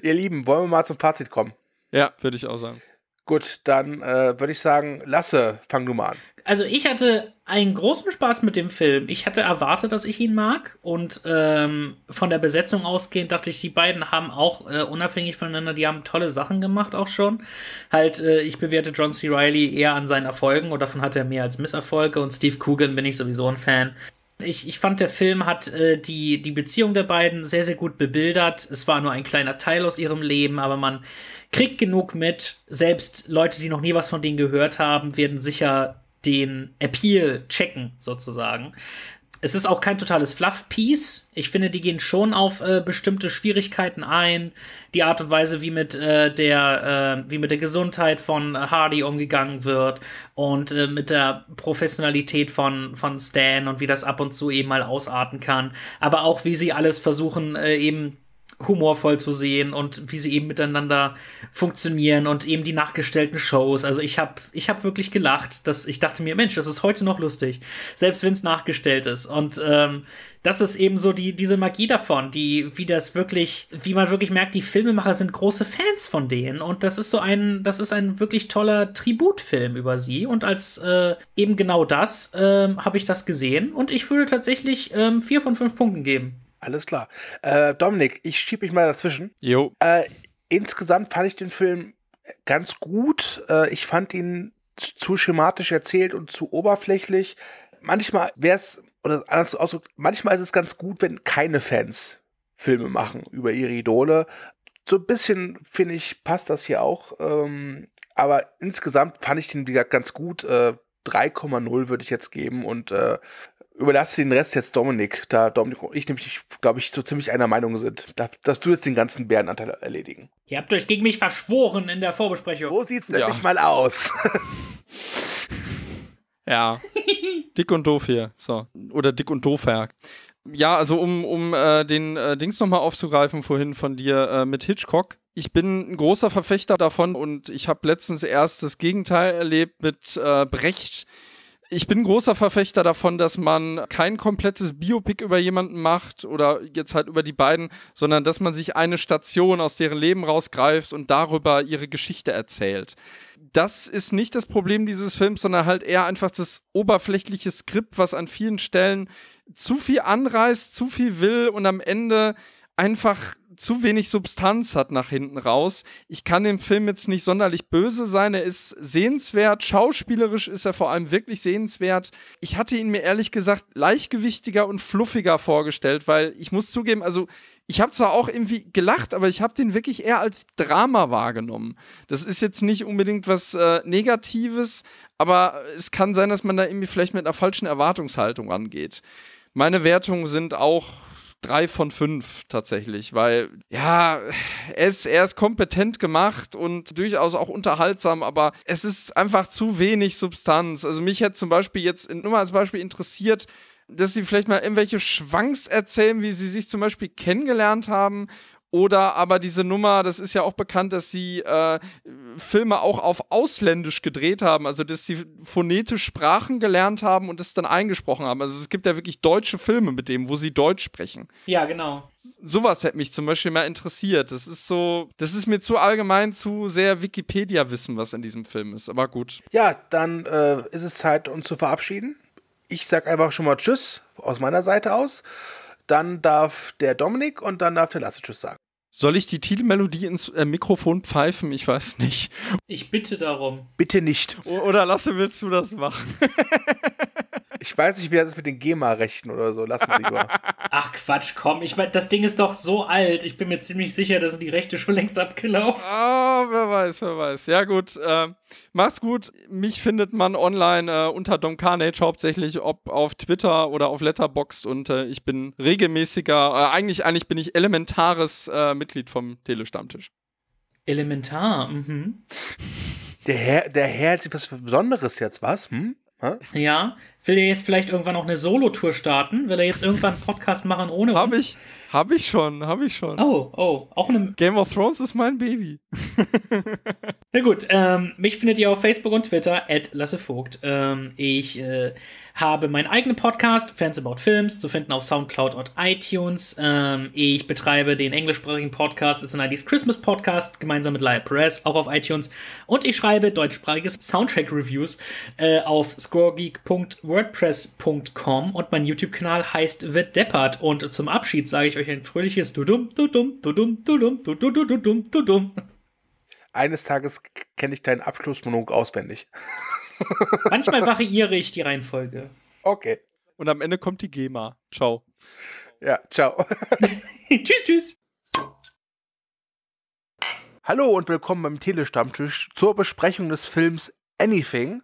Ihr Lieben, wollen wir mal zum Fazit kommen? Ja, würde ich auch sagen. Gut, dann äh, würde ich sagen, Lasse, fang du mal an. Also ich hatte einen großen Spaß mit dem Film. Ich hatte erwartet, dass ich ihn mag und ähm, von der Besetzung ausgehend dachte ich, die beiden haben auch äh, unabhängig voneinander, die haben tolle Sachen gemacht auch schon. Halt, äh, ich bewerte John C. Reilly eher an seinen Erfolgen und davon hat er mehr als Misserfolge und Steve Coogan bin ich sowieso ein Fan. Ich, ich fand, der Film hat äh, die, die Beziehung der beiden sehr, sehr gut bebildert. Es war nur ein kleiner Teil aus ihrem Leben, aber man kriegt genug mit. Selbst Leute, die noch nie was von denen gehört haben, werden sicher den Appeal checken, sozusagen es ist auch kein totales Fluff-Piece. Ich finde, die gehen schon auf äh, bestimmte Schwierigkeiten ein. Die Art und Weise, wie mit äh, der, äh, wie mit der Gesundheit von Hardy umgegangen wird und äh, mit der Professionalität von, von Stan und wie das ab und zu eben mal ausarten kann. Aber auch, wie sie alles versuchen, äh, eben humorvoll zu sehen und wie sie eben miteinander funktionieren und eben die nachgestellten Shows. Also ich habe ich hab wirklich gelacht, dass ich dachte mir, Mensch, das ist heute noch lustig, selbst wenn es nachgestellt ist. Und ähm, das ist eben so die, diese Magie davon, die, wie das wirklich, wie man wirklich merkt, die Filmemacher sind große Fans von denen und das ist so ein, das ist ein wirklich toller Tributfilm über sie und als äh, eben genau das äh, habe ich das gesehen und ich würde tatsächlich äh, vier von fünf Punkten geben. Alles klar. Äh, Dominik, ich schiebe mich mal dazwischen. Jo. Äh, insgesamt fand ich den Film ganz gut. Äh, ich fand ihn zu schematisch erzählt und zu oberflächlich. Manchmal wäre es, oder anders ausgedrückt, manchmal ist es ganz gut, wenn keine Fans Filme machen über ihre Idole. So ein bisschen, finde ich, passt das hier auch. Ähm, aber insgesamt fand ich den wieder ganz gut. Äh, 3,0 würde ich jetzt geben und äh, überlasse den Rest jetzt Dominik, da Dominik und ich nämlich, glaube ich, so ziemlich einer Meinung sind, dass du jetzt den ganzen Bärenanteil erledigen. Ihr habt euch gegen mich verschworen in der Vorbesprechung. So sieht's ja. nämlich mal aus. ja. Dick und doof hier. So. Oder dick und doof, Herr. Ja, also um, um äh, den äh, Dings nochmal aufzugreifen vorhin von dir äh, mit Hitchcock. Ich bin ein großer Verfechter davon und ich habe letztens erst das Gegenteil erlebt mit äh, Brecht ich bin großer Verfechter davon, dass man kein komplettes Biopic über jemanden macht oder jetzt halt über die beiden, sondern dass man sich eine Station aus deren Leben rausgreift und darüber ihre Geschichte erzählt. Das ist nicht das Problem dieses Films, sondern halt eher einfach das oberflächliche Skript, was an vielen Stellen zu viel anreißt, zu viel will und am Ende einfach zu wenig Substanz hat nach hinten raus. Ich kann dem Film jetzt nicht sonderlich böse sein. Er ist sehenswert. Schauspielerisch ist er vor allem wirklich sehenswert. Ich hatte ihn mir ehrlich gesagt leichtgewichtiger und fluffiger vorgestellt, weil ich muss zugeben, also ich habe zwar auch irgendwie gelacht, aber ich habe den wirklich eher als Drama wahrgenommen. Das ist jetzt nicht unbedingt was äh, Negatives, aber es kann sein, dass man da irgendwie vielleicht mit einer falschen Erwartungshaltung rangeht. Meine Wertungen sind auch drei von fünf tatsächlich, weil ja, er ist, er ist kompetent gemacht und durchaus auch unterhaltsam, aber es ist einfach zu wenig Substanz. Also mich hätte zum Beispiel jetzt nur mal als Beispiel interessiert, dass sie vielleicht mal irgendwelche Schwanks erzählen, wie sie sich zum Beispiel kennengelernt haben oder aber diese Nummer, das ist ja auch bekannt, dass sie äh, Filme auch auf Ausländisch gedreht haben, also dass sie phonetisch Sprachen gelernt haben und das dann eingesprochen haben. Also es gibt ja wirklich deutsche Filme mit dem, wo sie Deutsch sprechen. Ja, genau. Sowas hätte mich zum Beispiel mal interessiert. Das ist so, das ist mir zu allgemein, zu sehr Wikipedia-Wissen, was in diesem Film ist. Aber gut. Ja, dann äh, ist es Zeit, uns zu verabschieden. Ich sag einfach schon mal Tschüss aus meiner Seite aus. Dann darf der Dominik und dann darf der Lasse Tschüss sagen. Soll ich die Titelmelodie ins äh, Mikrofon pfeifen? Ich weiß nicht. Ich bitte darum. Bitte nicht. O oder Lasse, willst du das machen? ich weiß nicht, wie das ist mit den GEMA-Rechten oder so. Lass mal lieber. Ach Quatsch, komm. Ich meine, das Ding ist doch so alt. Ich bin mir ziemlich sicher, da sind die Rechte schon längst abgelaufen. Oh, wer weiß, wer weiß. Ja, gut. Äh, macht's gut. Mich findet man online äh, unter Dom Carnage hauptsächlich, ob auf Twitter oder auf Letterboxd. Und äh, ich bin regelmäßiger, äh, eigentlich, eigentlich bin ich elementares äh, Mitglied vom Telestammtisch. Elementar, mhm. Der Herr, der Herr hat was Besonderes jetzt, was? Hm? Ja, will er jetzt vielleicht irgendwann noch eine Solo-Tour starten? Will er jetzt irgendwann einen Podcast machen ohne hab uns? Ich, hab ich schon, hab ich schon. Oh, oh, auch eine. Game of Thrones ist mein Baby. Na gut, ähm, mich findet ihr auf Facebook und Twitter, at lassevogt. Ähm, ich äh, habe meinen eigenen Podcast, Fans About Films, zu finden auf Soundcloud und iTunes. Ähm, ich betreibe den englischsprachigen Podcast It's a 90s Christmas Podcast, gemeinsam mit Laia Perez, auch auf iTunes. Und ich schreibe deutschsprachiges Soundtrack-Reviews äh, auf scoregeek.wordpress.com und mein YouTube-Kanal heißt The Deppert. Und zum Abschied sage ich euch ein fröhliches Dudum, Dudum, Dudum, Dudum, Dudum, Dudum, Dudum. Eines Tages kenne ich deinen Abschlussmonolog auswendig. Manchmal variiere ich die Reihenfolge. Okay. und am Ende kommt die GEMA. Ciao. Ja, ciao. tschüss, tschüss. Hallo und willkommen beim Telestammtisch zur Besprechung des Films Anything.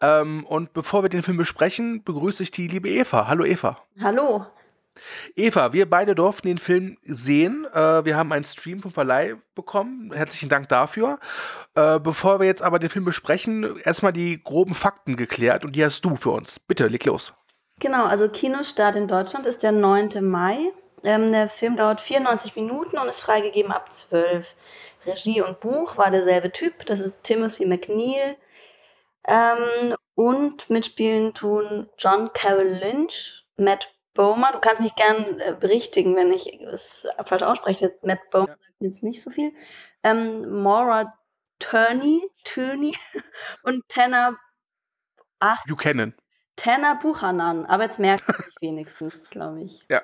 Ähm, und bevor wir den Film besprechen, begrüße ich die liebe Eva. Hallo Eva. Hallo. Eva, wir beide durften den Film sehen. Äh, wir haben einen Stream vom Verleih bekommen. Herzlichen Dank dafür. Äh, bevor wir jetzt aber den Film besprechen, erstmal die groben Fakten geklärt und die hast du für uns. Bitte, leg los. Genau, also Kinostart in Deutschland ist der 9. Mai. Ähm, der Film dauert 94 Minuten und ist freigegeben ab 12. Regie und Buch war derselbe Typ, das ist Timothy McNeil. Ähm, und mitspielen tun John Carroll Lynch, Matt Bomer. Du kannst mich gern äh, berichtigen, wenn ich es falsch ausspreche. Matt Bomer ja. sagt mir jetzt nicht so viel. Ähm, Maura Turney, Turney und Tanner. Ach, Buchanan. Tanner Buchanan. Aber jetzt merkt man sich wenigstens, glaube ich. Ja.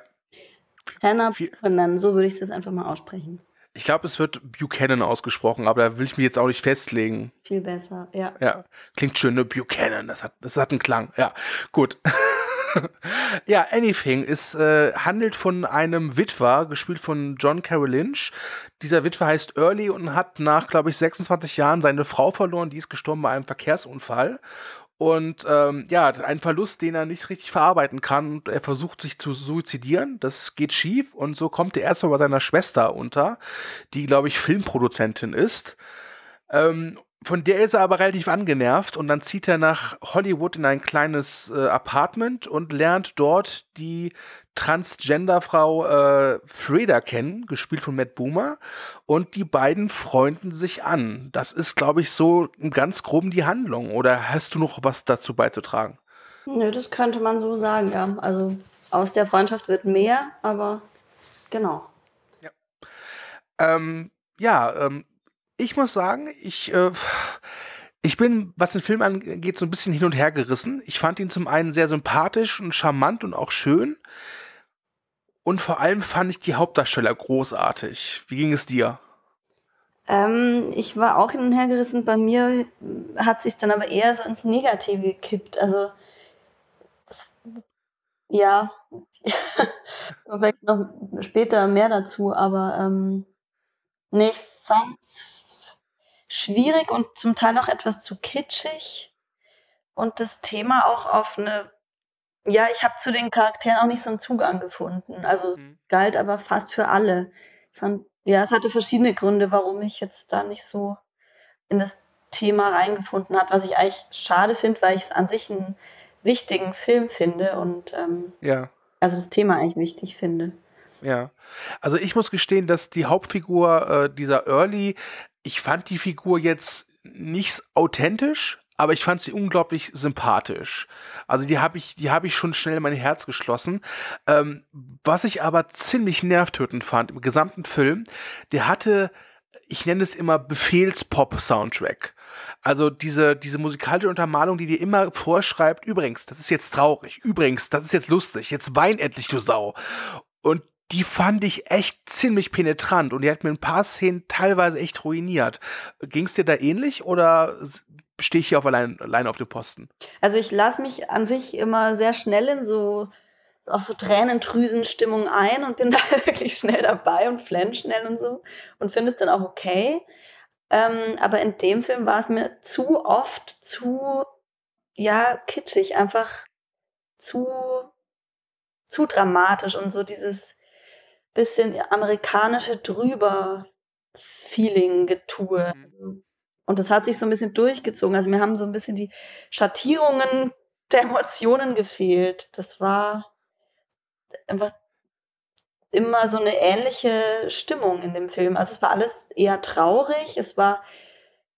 Tanner Buchanan, so würde ich das einfach mal aussprechen. Ich glaube, es wird Buchanan ausgesprochen, aber da will ich mich jetzt auch nicht festlegen. Viel besser, ja. Ja, klingt schön, ne? Buchanan, das hat, das hat einen Klang. Ja, gut. ja, Anything ist, äh, handelt von einem Witwer, gespielt von John Carroll Lynch. Dieser Witwer heißt Early und hat nach, glaube ich, 26 Jahren seine Frau verloren. Die ist gestorben bei einem Verkehrsunfall. Und ähm, ja, ein Verlust, den er nicht richtig verarbeiten kann. Er versucht sich zu suizidieren. Das geht schief. Und so kommt er erstmal bei seiner Schwester unter, die, glaube ich, Filmproduzentin ist. Ähm, von der ist er aber relativ angenervt und dann zieht er nach Hollywood in ein kleines äh, Apartment und lernt dort die Transgender-Frau äh, Freda kennen, gespielt von Matt Boomer. Und die beiden freunden sich an. Das ist, glaube ich, so ganz groben die Handlung. Oder hast du noch was dazu beizutragen? Nö, das könnte man so sagen, ja. Also aus der Freundschaft wird mehr, aber genau. Ja, ähm, ja ähm, ich muss sagen, ich, äh, ich bin, was den Film angeht, so ein bisschen hin und her gerissen. Ich fand ihn zum einen sehr sympathisch und charmant und auch schön. Und vor allem fand ich die Hauptdarsteller großartig. Wie ging es dir? Ähm, ich war auch hin und her gerissen. Bei mir hat sich dann aber eher so ins Negative gekippt. Also, das, ja, vielleicht noch später mehr dazu, aber ähm, nee, ich fand's schwierig und zum Teil auch etwas zu kitschig und das Thema auch auf eine ja, ich habe zu den Charakteren auch nicht so einen Zugang gefunden. Also mhm. galt aber fast für alle. Ich fand, ja, es hatte verschiedene Gründe, warum ich jetzt da nicht so in das Thema reingefunden hat, was ich eigentlich schade finde, weil ich es an sich einen wichtigen Film finde und ähm, ja. also das Thema eigentlich wichtig finde. Ja, also ich muss gestehen, dass die Hauptfigur äh, dieser Early, ich fand die Figur jetzt nicht authentisch, aber ich fand sie unglaublich sympathisch. Also die habe ich, die habe ich schon schnell in mein Herz geschlossen. Ähm, was ich aber ziemlich nervtötend fand im gesamten Film, der hatte, ich nenne es immer Befehlspop-Soundtrack. Also diese, diese musikalische Untermalung, die dir immer vorschreibt, übrigens, das ist jetzt traurig, übrigens, das ist jetzt lustig, jetzt wein endlich, du Sau. Und die fand ich echt ziemlich penetrant und die hat mir ein paar Szenen teilweise echt ruiniert. Ging es dir da ähnlich oder stehe ich hier auf allein, allein auf dem Posten? Also ich lasse mich an sich immer sehr schnell in so auch so Tränendrüsenstimmung ein und bin da wirklich schnell dabei und flenn schnell und so und finde es dann auch okay. Ähm, aber in dem Film war es mir zu oft zu, ja, kitschig, einfach zu, zu dramatisch und so dieses, bisschen amerikanische drüber Feeling-Getue. Mhm. Und das hat sich so ein bisschen durchgezogen. Also mir haben so ein bisschen die Schattierungen der Emotionen gefehlt. Das war einfach immer so eine ähnliche Stimmung in dem Film. Also es war alles eher traurig, es war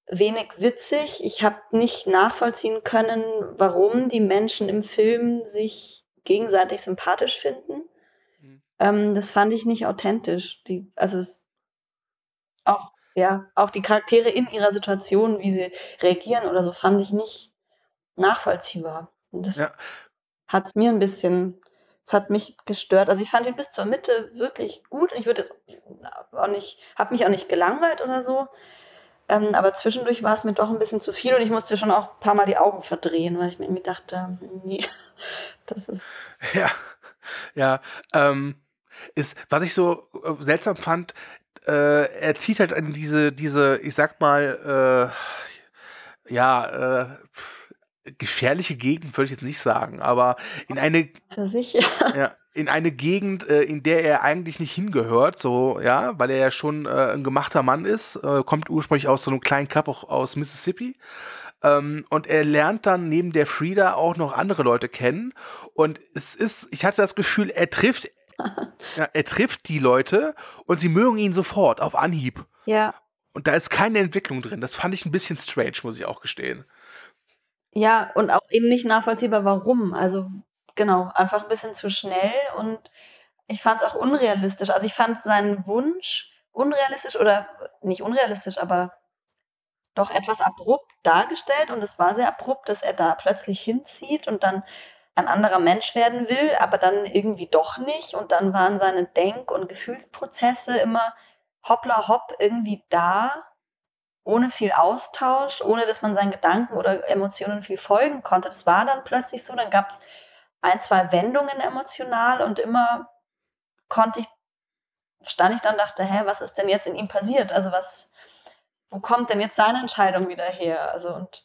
wenig witzig. Ich habe nicht nachvollziehen können, warum die Menschen im Film sich gegenseitig sympathisch finden. Ähm, das fand ich nicht authentisch. Die, also es, auch, ja, auch die Charaktere in ihrer Situation, wie sie reagieren oder so, fand ich nicht nachvollziehbar. Und das ja. hat es mir ein bisschen, es hat mich gestört. Also ich fand ihn bis zur Mitte wirklich gut. Ich würde es auch nicht, habe mich auch nicht gelangweilt oder so. Ähm, aber zwischendurch war es mir doch ein bisschen zu viel und ich musste schon auch ein paar Mal die Augen verdrehen, weil ich mir dachte, nee, das ist. Ja, ja. Ähm, ist, was ich so äh, seltsam fand, äh, er zieht halt in diese, diese, ich sag mal, äh, ja, äh, gefährliche Gegend würde ich jetzt nicht sagen, aber in eine für sich, ja. ja in eine Gegend, äh, in der er eigentlich nicht hingehört, so ja, weil er ja schon äh, ein gemachter Mann ist, äh, kommt ursprünglich aus so einem kleinen Cup auch aus Mississippi. Ähm, und er lernt dann neben der Frieda auch noch andere Leute kennen. Und es ist, ich hatte das Gefühl, er trifft, ja, er trifft die Leute und sie mögen ihn sofort auf Anhieb. Ja. Und da ist keine Entwicklung drin. Das fand ich ein bisschen strange, muss ich auch gestehen. Ja, und auch eben nicht nachvollziehbar, warum. Also genau, einfach ein bisschen zu schnell und ich fand es auch unrealistisch. Also ich fand seinen Wunsch unrealistisch oder nicht unrealistisch, aber doch etwas abrupt dargestellt und es war sehr abrupt, dass er da plötzlich hinzieht und dann ein anderer Mensch werden will, aber dann irgendwie doch nicht und dann waren seine Denk- und Gefühlsprozesse immer hoppla hopp irgendwie da ohne viel Austausch, ohne dass man seinen Gedanken oder Emotionen viel folgen konnte. Das war dann plötzlich so, dann gab es ein, zwei Wendungen emotional und immer konnte ich, stand ich dann, dachte, hä, was ist denn jetzt in ihm passiert? Also was, wo kommt denn jetzt seine Entscheidung wieder her? Also und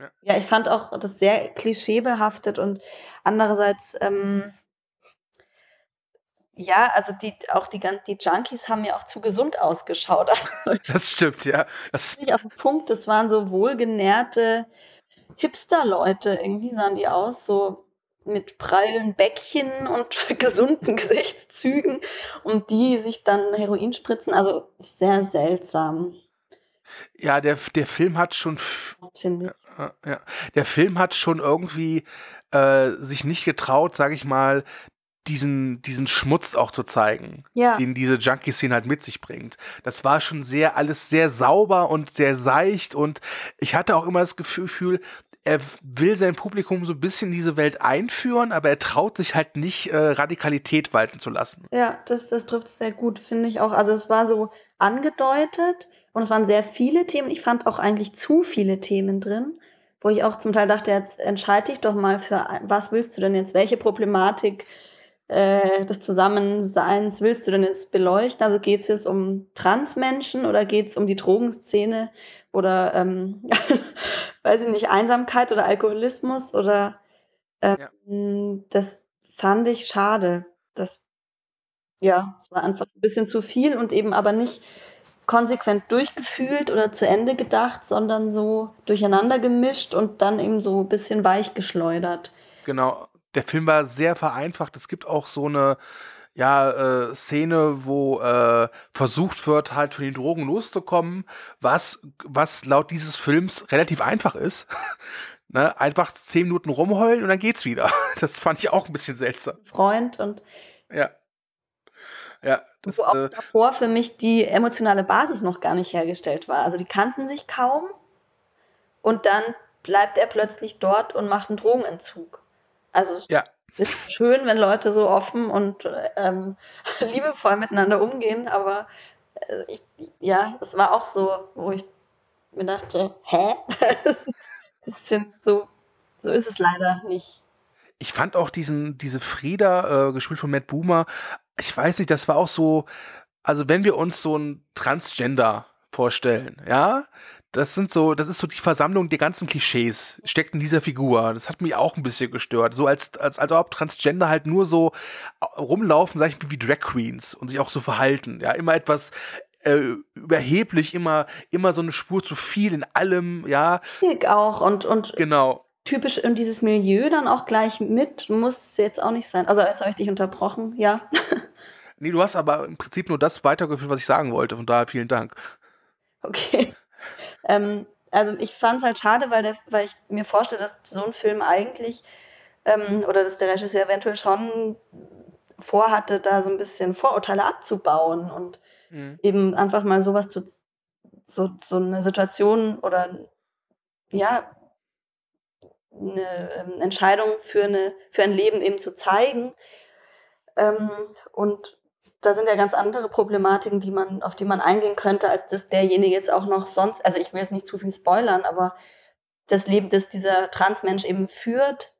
ja, ja ich fand auch das sehr klischeebehaftet und andererseits ähm, ja, also die, auch die, die Junkies haben ja auch zu gesund ausgeschaut. Also, das stimmt, ja. Das ist auf den Punkt, das waren so wohlgenährte Hipster-Leute. Irgendwie sahen die aus, so mit prallen Bäckchen und gesunden Gesichtszügen und die sich dann Heroin spritzen. Also sehr seltsam. Ja, der, der Film hat schon. Finde ich. Ja, ja, der Film hat schon irgendwie äh, sich nicht getraut, sag ich mal, diesen, diesen Schmutz auch zu zeigen, ja. den diese Junkie-Szene halt mit sich bringt. Das war schon sehr, alles sehr sauber und sehr seicht und ich hatte auch immer das Gefühl, er will sein Publikum so ein bisschen in diese Welt einführen, aber er traut sich halt nicht, äh, Radikalität walten zu lassen. Ja, das, das trifft sehr gut, finde ich auch. Also es war so angedeutet und es waren sehr viele Themen. Ich fand auch eigentlich zu viele Themen drin, wo ich auch zum Teil dachte, jetzt entscheide dich doch mal für, was willst du denn jetzt, welche Problematik äh, des Zusammenseins willst du denn jetzt beleuchten? Also geht es jetzt um Transmenschen oder geht es um die Drogenszene oder ähm, weiß ich nicht, Einsamkeit oder Alkoholismus oder ähm, ja. das fand ich schade. Das ja, es war einfach ein bisschen zu viel und eben aber nicht konsequent durchgefühlt oder zu Ende gedacht, sondern so durcheinander gemischt und dann eben so ein bisschen weich geschleudert. Genau, der Film war sehr vereinfacht. Es gibt auch so eine ja, äh, Szene, wo äh, versucht wird, halt von den Drogen loszukommen, was, was laut dieses Films relativ einfach ist. ne? Einfach zehn Minuten rumheulen und dann geht's wieder. Das fand ich auch ein bisschen seltsam. Freund und ja. Ja, das, wo auch äh, davor für mich die emotionale Basis noch gar nicht hergestellt war. Also die kannten sich kaum und dann bleibt er plötzlich dort und macht einen Drogenentzug. Also ja. es ist schön, wenn Leute so offen und ähm, liebevoll miteinander umgehen, aber äh, ich, ja, es war auch so, wo ich mir dachte, hä? sind so, so ist es leider nicht. Ich fand auch diesen, diese Frieda, äh, gespielt von Matt Boomer, ich weiß nicht, das war auch so, also wenn wir uns so ein Transgender vorstellen, ja, das sind so, das ist so die Versammlung der ganzen Klischees, steckt in dieser Figur. Das hat mich auch ein bisschen gestört. So als, als, als ob Transgender halt nur so rumlaufen, sag ich, wie Drag Queens und sich auch so verhalten. Ja, immer etwas äh, überheblich, immer, immer so eine Spur zu viel in allem, ja. Ich auch und, und genau. typisch in dieses Milieu dann auch gleich mit, muss es jetzt auch nicht sein. Also jetzt habe ich dich unterbrochen, ja. nee, du hast aber im Prinzip nur das weitergeführt, was ich sagen wollte. Von daher vielen Dank. Okay. Ähm, also ich fand es halt schade, weil, der, weil ich mir vorstelle, dass so ein Film eigentlich ähm, oder dass der Regisseur eventuell schon vorhatte, da so ein bisschen Vorurteile abzubauen und mhm. eben einfach mal sowas zu so, so eine Situation oder ja eine ähm, Entscheidung für eine für ein Leben eben zu zeigen ähm, und da sind ja ganz andere Problematiken, die man, auf die man eingehen könnte, als dass derjenige jetzt auch noch sonst, also ich will jetzt nicht zu viel spoilern, aber das Leben, das dieser Transmensch eben führt,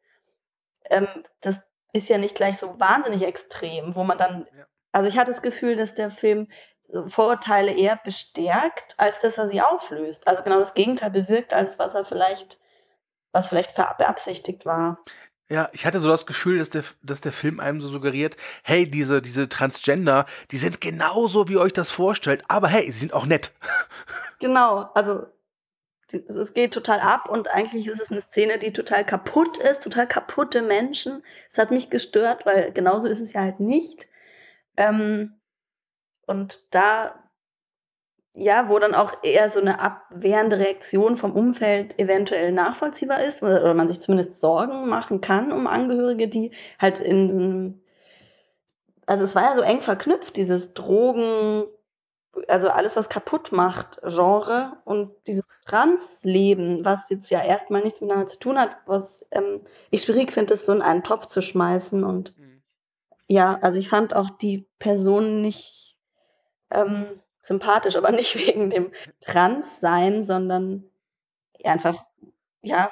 ähm, das ist ja nicht gleich so wahnsinnig extrem, wo man dann, ja. also ich hatte das Gefühl, dass der Film Vorurteile eher bestärkt, als dass er sie auflöst. Also genau das Gegenteil bewirkt, als was er vielleicht, was vielleicht beabsichtigt war. Ja, ich hatte so das Gefühl, dass der, dass der Film einem so suggeriert, hey, diese, diese Transgender, die sind genauso, wie ihr euch das vorstellt, aber hey, sie sind auch nett. Genau, also es geht total ab und eigentlich ist es eine Szene, die total kaputt ist, total kaputte Menschen. Es hat mich gestört, weil genauso ist es ja halt nicht. Ähm, und da, ja, wo dann auch eher so eine abwehrende Reaktion vom Umfeld eventuell nachvollziehbar ist oder, man sich zumindest Sorgen machen kann um Angehörige, die halt in so einem, also es war ja so eng verknüpft, dieses Drogen, also alles, was kaputt macht, Genre und dieses Transleben, was jetzt ja erstmal nichts miteinander zu tun hat, was ähm, ich schwierig finde, das so in einen Topf zu schmeißen. Und mhm. ja, also ich fand auch die Person nicht ähm, sympathisch, aber nicht wegen dem Transsein, sondern einfach, ja.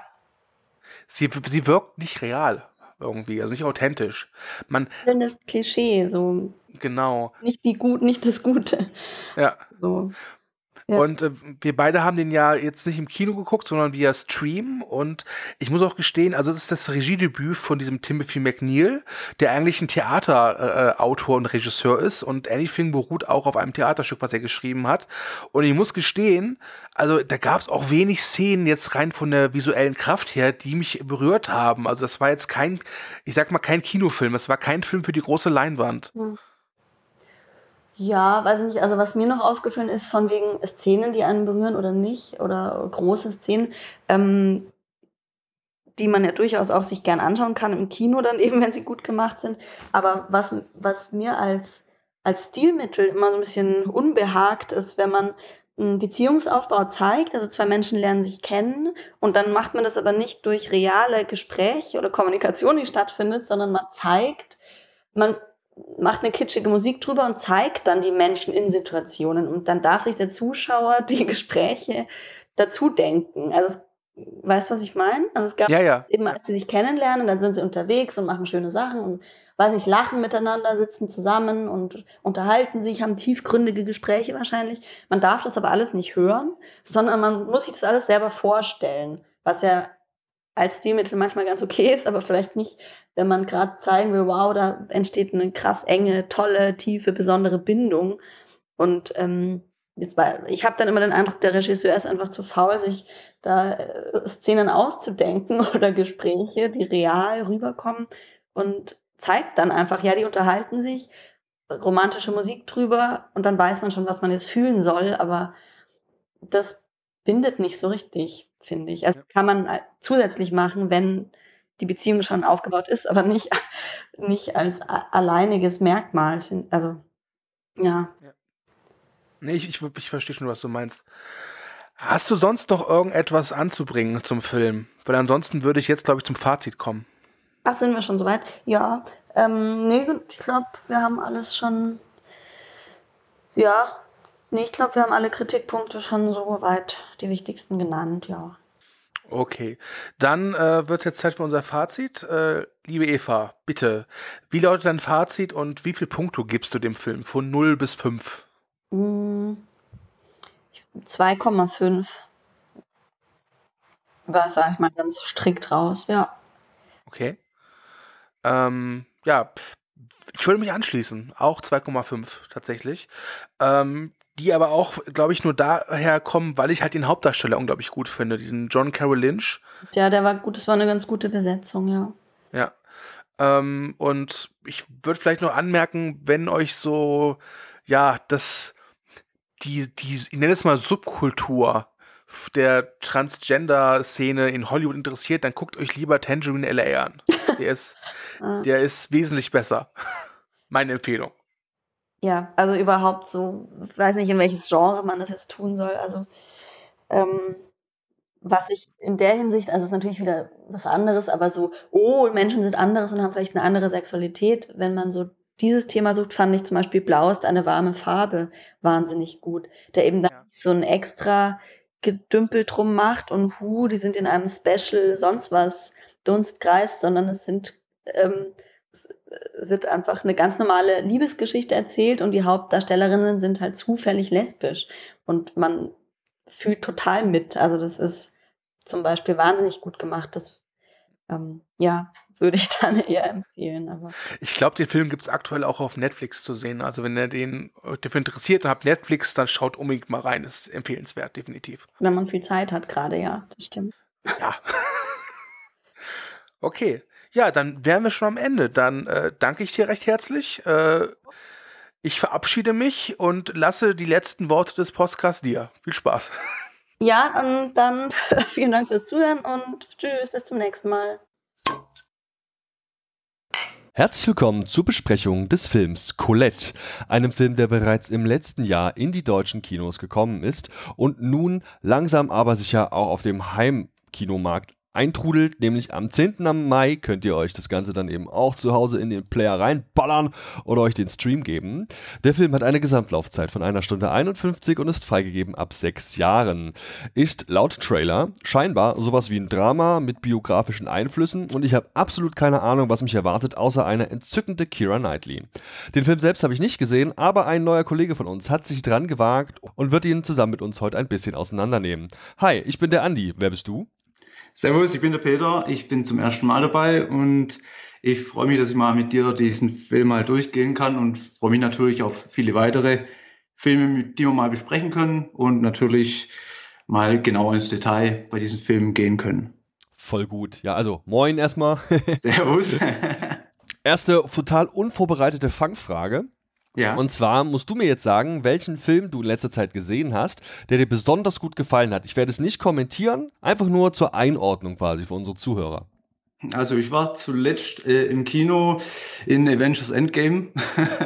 Sie, sie wirkt nicht real irgendwie, also nicht authentisch. Man das Klischee so. Genau. Nicht die gut, nicht das Gute. Ja. So. Ja. Und äh, wir beide haben den ja jetzt nicht im Kino geguckt, sondern via Stream. Und ich muss auch gestehen, also es ist das Regiedebüt von diesem Timothy McNeil, der eigentlich ein Theaterautor äh, und Regisseur ist. Und Anything beruht auch auf einem Theaterstück, was er geschrieben hat. Und ich muss gestehen, also da gab es auch wenig Szenen jetzt rein von der visuellen Kraft her, die mich berührt haben. Also das war jetzt kein, ich sag mal, kein Kinofilm. Es war kein Film für die große Leinwand. Mhm. Ja, weiß ich nicht. Also was mir noch aufgefallen ist, von wegen Szenen, die einen berühren oder nicht, oder große Szenen, ähm, die man ja durchaus auch sich gern anschauen kann im Kino dann eben, wenn sie gut gemacht sind. Aber was, was mir als, als Stilmittel immer so ein bisschen unbehagt ist, wenn man einen Beziehungsaufbau zeigt, also zwei Menschen lernen sich kennen und dann macht man das aber nicht durch reale Gespräche oder Kommunikation, die stattfindet, sondern man zeigt, man macht eine kitschige Musik drüber und zeigt dann die Menschen in Situationen. Und dann darf sich der Zuschauer die Gespräche dazu denken. Also, weißt du, was ich meine? Also, es gab ja, ja. eben, als sie sich kennenlernen, dann sind sie unterwegs und machen schöne Sachen und, weiß nicht, lachen miteinander, sitzen zusammen und unterhalten sich, haben tiefgründige Gespräche wahrscheinlich. Man darf das aber alles nicht hören, sondern man muss sich das alles selber vorstellen, was ja als Stilmittel manchmal ganz okay ist, aber vielleicht nicht, wenn man gerade zeigen will, wow, da entsteht eine krass enge, tolle, tiefe, besondere Bindung. Und ähm, jetzt war, ich habe dann immer den Eindruck, der Regisseur ist einfach zu faul, sich da äh, Szenen auszudenken oder Gespräche, die real rüberkommen und zeigt dann einfach, ja, die unterhalten sich, romantische Musik drüber und dann weiß man schon, was man jetzt fühlen soll, aber das bindet nicht so richtig, finde ich. Also ja. kann man äh, zusätzlich machen, wenn die Beziehung schon aufgebaut ist, aber nicht, nicht als alleiniges Merkmal. Also, ja. ja. Nee, ich, ich, ich verstehe schon, was du meinst. Hast du sonst noch irgendetwas anzubringen zum Film? Weil ansonsten würde ich jetzt, glaube ich, zum Fazit kommen. Ach, sind wir schon soweit? Ja. Ähm, nee, ich glaube, wir haben alles schon. Ja, Nee, ich glaube, wir haben alle Kritikpunkte schon so weit die wichtigsten genannt, ja. Okay, dann äh, wird jetzt Zeit für unser Fazit. Äh, liebe Eva, bitte, wie lautet dein Fazit und wie viel Punkte gibst du dem Film von 0 bis 5? Mm, 2,5. War, sage ich mal, ganz strikt raus, ja. Okay. Ähm, ja, ich würde mich anschließen. Auch 2,5 tatsächlich. Ähm, die aber auch, glaube ich, nur daher kommen, weil ich halt den Hauptdarsteller unglaublich gut finde, diesen John Carroll Lynch. Ja, der war gut, das war eine ganz gute Besetzung, ja. Ja. Ähm, und ich würde vielleicht noch anmerken, wenn euch so, ja, das, die, die, ich nenne es mal Subkultur der Transgender-Szene in Hollywood interessiert, dann guckt euch lieber Tangerine LA an. Der ist, ah. der ist wesentlich besser. Meine Empfehlung. Ja, also überhaupt so, ich weiß nicht, in welches Genre man das jetzt tun soll. Also, ähm, was ich in der Hinsicht, also es ist natürlich wieder was anderes, aber so, oh, Menschen sind anderes und haben vielleicht eine andere Sexualität, wenn man so dieses Thema sucht, fand ich zum Beispiel Blau ist eine warme Farbe wahnsinnig gut, der eben dann Ja. so ein extra Gedümpel drum macht und hu, die sind in einem Special sonst was Dunstkreis, sondern es sind ähm, wird einfach eine ganz normale Liebesgeschichte erzählt und die Hauptdarstellerinnen sind halt zufällig lesbisch und man fühlt total mit. Also das ist zum Beispiel wahnsinnig gut gemacht. Das ähm, ja, würde ich dann eher empfehlen. Aber Ich glaube, den Film gibt es aktuell auch auf Netflix zu sehen. Also wenn ihr den euch dafür interessiert und habt Netflix, dann schaut unbedingt mal rein. Ist empfehlenswert, definitiv. wenn man viel Zeit hat, gerade ja, das stimmt. Ja. okay. Ja, dann wären wir schon am Ende. Dann äh, danke ich dir recht herzlich. Äh, ich verabschiede mich und lasse die letzten Worte des Podcasts dir. Viel Spaß. Ja, und dann vielen Dank fürs Zuhören und tschüss, bis zum nächsten Mal. Herzlich willkommen zur Besprechung des Films Colette, einem Film, der bereits im letzten Jahr in die deutschen Kinos gekommen ist und nun langsam aber sicher auch auf dem Heimkinomarkt eintrudelt, nämlich am 10. Mai könnt ihr euch das Ganze dann eben auch zu Hause in den Player reinballern oder euch den Stream geben. Der Film hat eine Gesamtlaufzeit von einer Stunde 51 und ist freigegeben ab sechs Jahren. Ist laut Trailer scheinbar sowas wie ein Drama mit biografischen Einflüssen und ich habe absolut keine Ahnung, was mich erwartet, außer eine entzückende Kira Knightley. Den Film selbst habe ich nicht gesehen, aber ein neuer Kollege von uns hat sich dran gewagt und wird ihn zusammen mit uns heute ein bisschen auseinandernehmen. Hi, ich bin der Andi. Wer bist du? Servus, ich bin der Peter. Ich bin zum ersten Mal dabei und ich freue mich, dass ich mal mit dir diesen Film mal durchgehen kann und freue mich natürlich auf viele weitere Filme, die wir mal besprechen können und natürlich mal genau ins Detail bei diesen Filmen gehen können. Voll gut. Ja, also moin erstmal. Servus. Erste total unvorbereitete Fangfrage. Ja. Und zwar musst du mir jetzt sagen, welchen Film du in letzter Zeit gesehen hast, der dir besonders gut gefallen hat. Ich werde es nicht kommentieren, einfach nur zur Einordnung quasi für unsere Zuhörer. Also ich war zuletzt äh, im Kino in Avengers Endgame.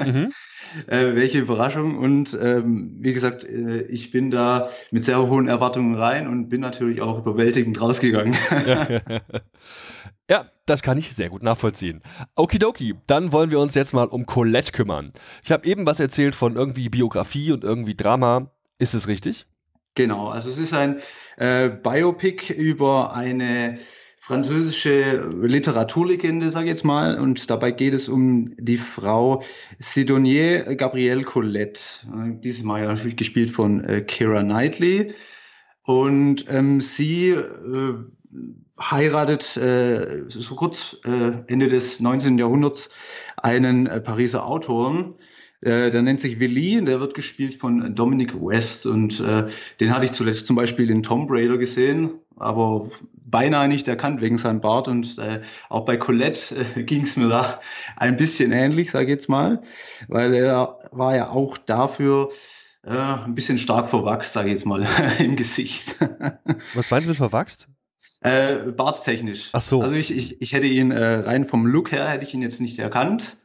Mhm. Äh, welche Überraschung. Und ähm, wie gesagt, äh, ich bin da mit sehr hohen Erwartungen rein und bin natürlich auch überwältigend rausgegangen. ja, das kann ich sehr gut nachvollziehen. Okidoki, dann wollen wir uns jetzt mal um Colette kümmern. Ich habe eben was erzählt von irgendwie Biografie und irgendwie Drama. Ist es richtig? Genau, also es ist ein äh, Biopic über eine französische Literaturlegende, sage ich jetzt mal, und dabei geht es um die Frau Sidonie Gabrielle Colette. Dieses Mal ja natürlich gespielt von äh, Keira Knightley. Und ähm, sie äh, heiratet äh, so kurz äh, Ende des 19. Jahrhunderts einen äh, Pariser Autoren, äh, der nennt sich Willy, der wird gespielt von Dominic West und äh, den hatte ich zuletzt zum Beispiel in Tomb Raider gesehen, aber beinahe nicht erkannt wegen seinem Bart und äh, auch bei Colette äh, ging es mir da ein bisschen ähnlich, sage ich jetzt mal, weil er war ja auch dafür äh, ein bisschen stark verwachst, sage ich jetzt mal, im Gesicht. Was meinst du mit verwachst? Äh, barttechnisch. Ach so. Also ich, ich, ich hätte ihn äh, rein vom Look her hätte ich ihn jetzt nicht erkannt.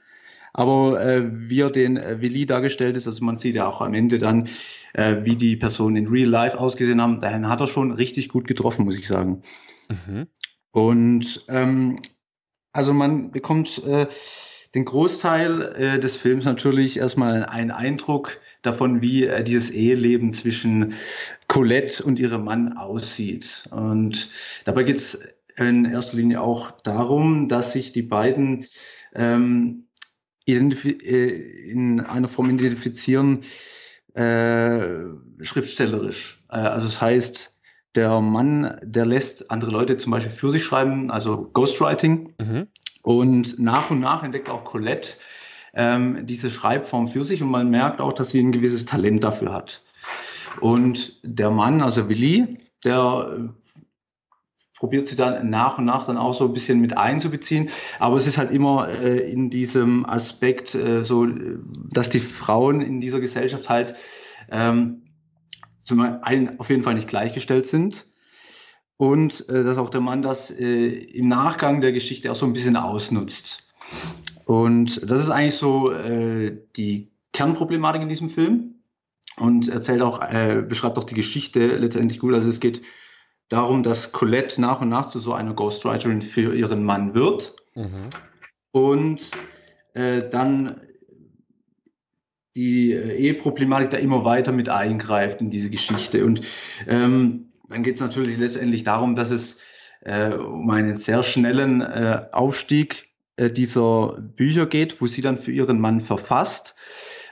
Aber äh, wie er den äh, Willi dargestellt ist, also man sieht ja auch am Ende dann, äh, wie die Personen in Real Life ausgesehen haben, dann hat er schon richtig gut getroffen, muss ich sagen. Mhm. Und ähm, also man bekommt äh, den Großteil äh, des Films natürlich erstmal einen Eindruck davon, wie äh, dieses Eheleben zwischen Colette und ihrem Mann aussieht. Und dabei geht es in erster Linie auch darum, dass sich die beiden ähm, äh, in einer Form identifizieren, äh, schriftstellerisch. Äh, also das heißt, der Mann, der lässt andere Leute zum Beispiel für sich schreiben, also Ghostwriting. Mhm. Und nach und nach entdeckt auch Colette ähm, diese Schreibform für sich und man merkt auch, dass sie ein gewisses Talent dafür hat. Und der Mann, also Willi, der äh, probiert sie dann nach und nach dann auch so ein bisschen mit einzubeziehen. Aber es ist halt immer äh, in diesem Aspekt äh, so, dass die Frauen in dieser Gesellschaft halt ähm, zum einen auf jeden Fall nicht gleichgestellt sind und äh, dass auch der Mann das äh, im Nachgang der Geschichte auch so ein bisschen ausnutzt. Und das ist eigentlich so äh, die Kernproblematik in diesem Film und erzählt auch, äh, beschreibt auch die Geschichte letztendlich gut. Also es geht darum, dass Colette nach und nach zu so einer Ghostwriterin für ihren Mann wird Mhm. und äh, dann die äh, Eheproblematik da immer weiter mit eingreift in diese Geschichte. Und ähm, dann geht es natürlich letztendlich darum, dass es äh, um einen sehr schnellen äh, Aufstieg äh, dieser Bücher geht, wo sie dann für ihren Mann verfasst.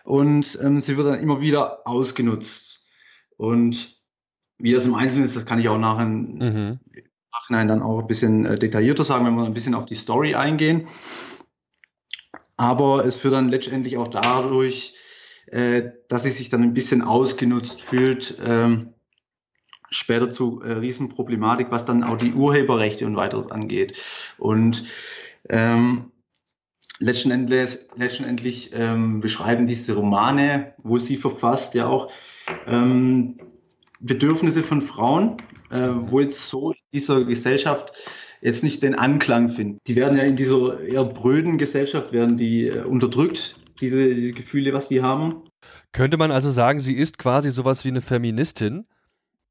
Und ähm, sie wird dann immer wieder ausgenutzt. Und wie das im Einzelnen ist, das kann ich auch nachher, mhm. Nachhinein dann auch ein bisschen äh, detaillierter sagen, wenn wir ein bisschen auf die Story eingehen. Aber es führt dann letztendlich auch dadurch, äh, dass sie sich dann ein bisschen ausgenutzt fühlt, ähm, später zu äh, Riesenproblematik, was dann auch die Urheberrechte und weiteres angeht. Und ähm, letztendlich, letztendlich ähm, beschreiben diese Romane, wo sie verfasst, ja auch ähm, Bedürfnisse von Frauen, äh, wo jetzt so in dieser Gesellschaft jetzt nicht den Anklang finden. Die werden ja in dieser eher bröden Gesellschaft, werden die äh, unterdrückt, diese, diese Gefühle, was die haben. Könnte man also sagen, sie ist quasi sowas wie eine Feministin?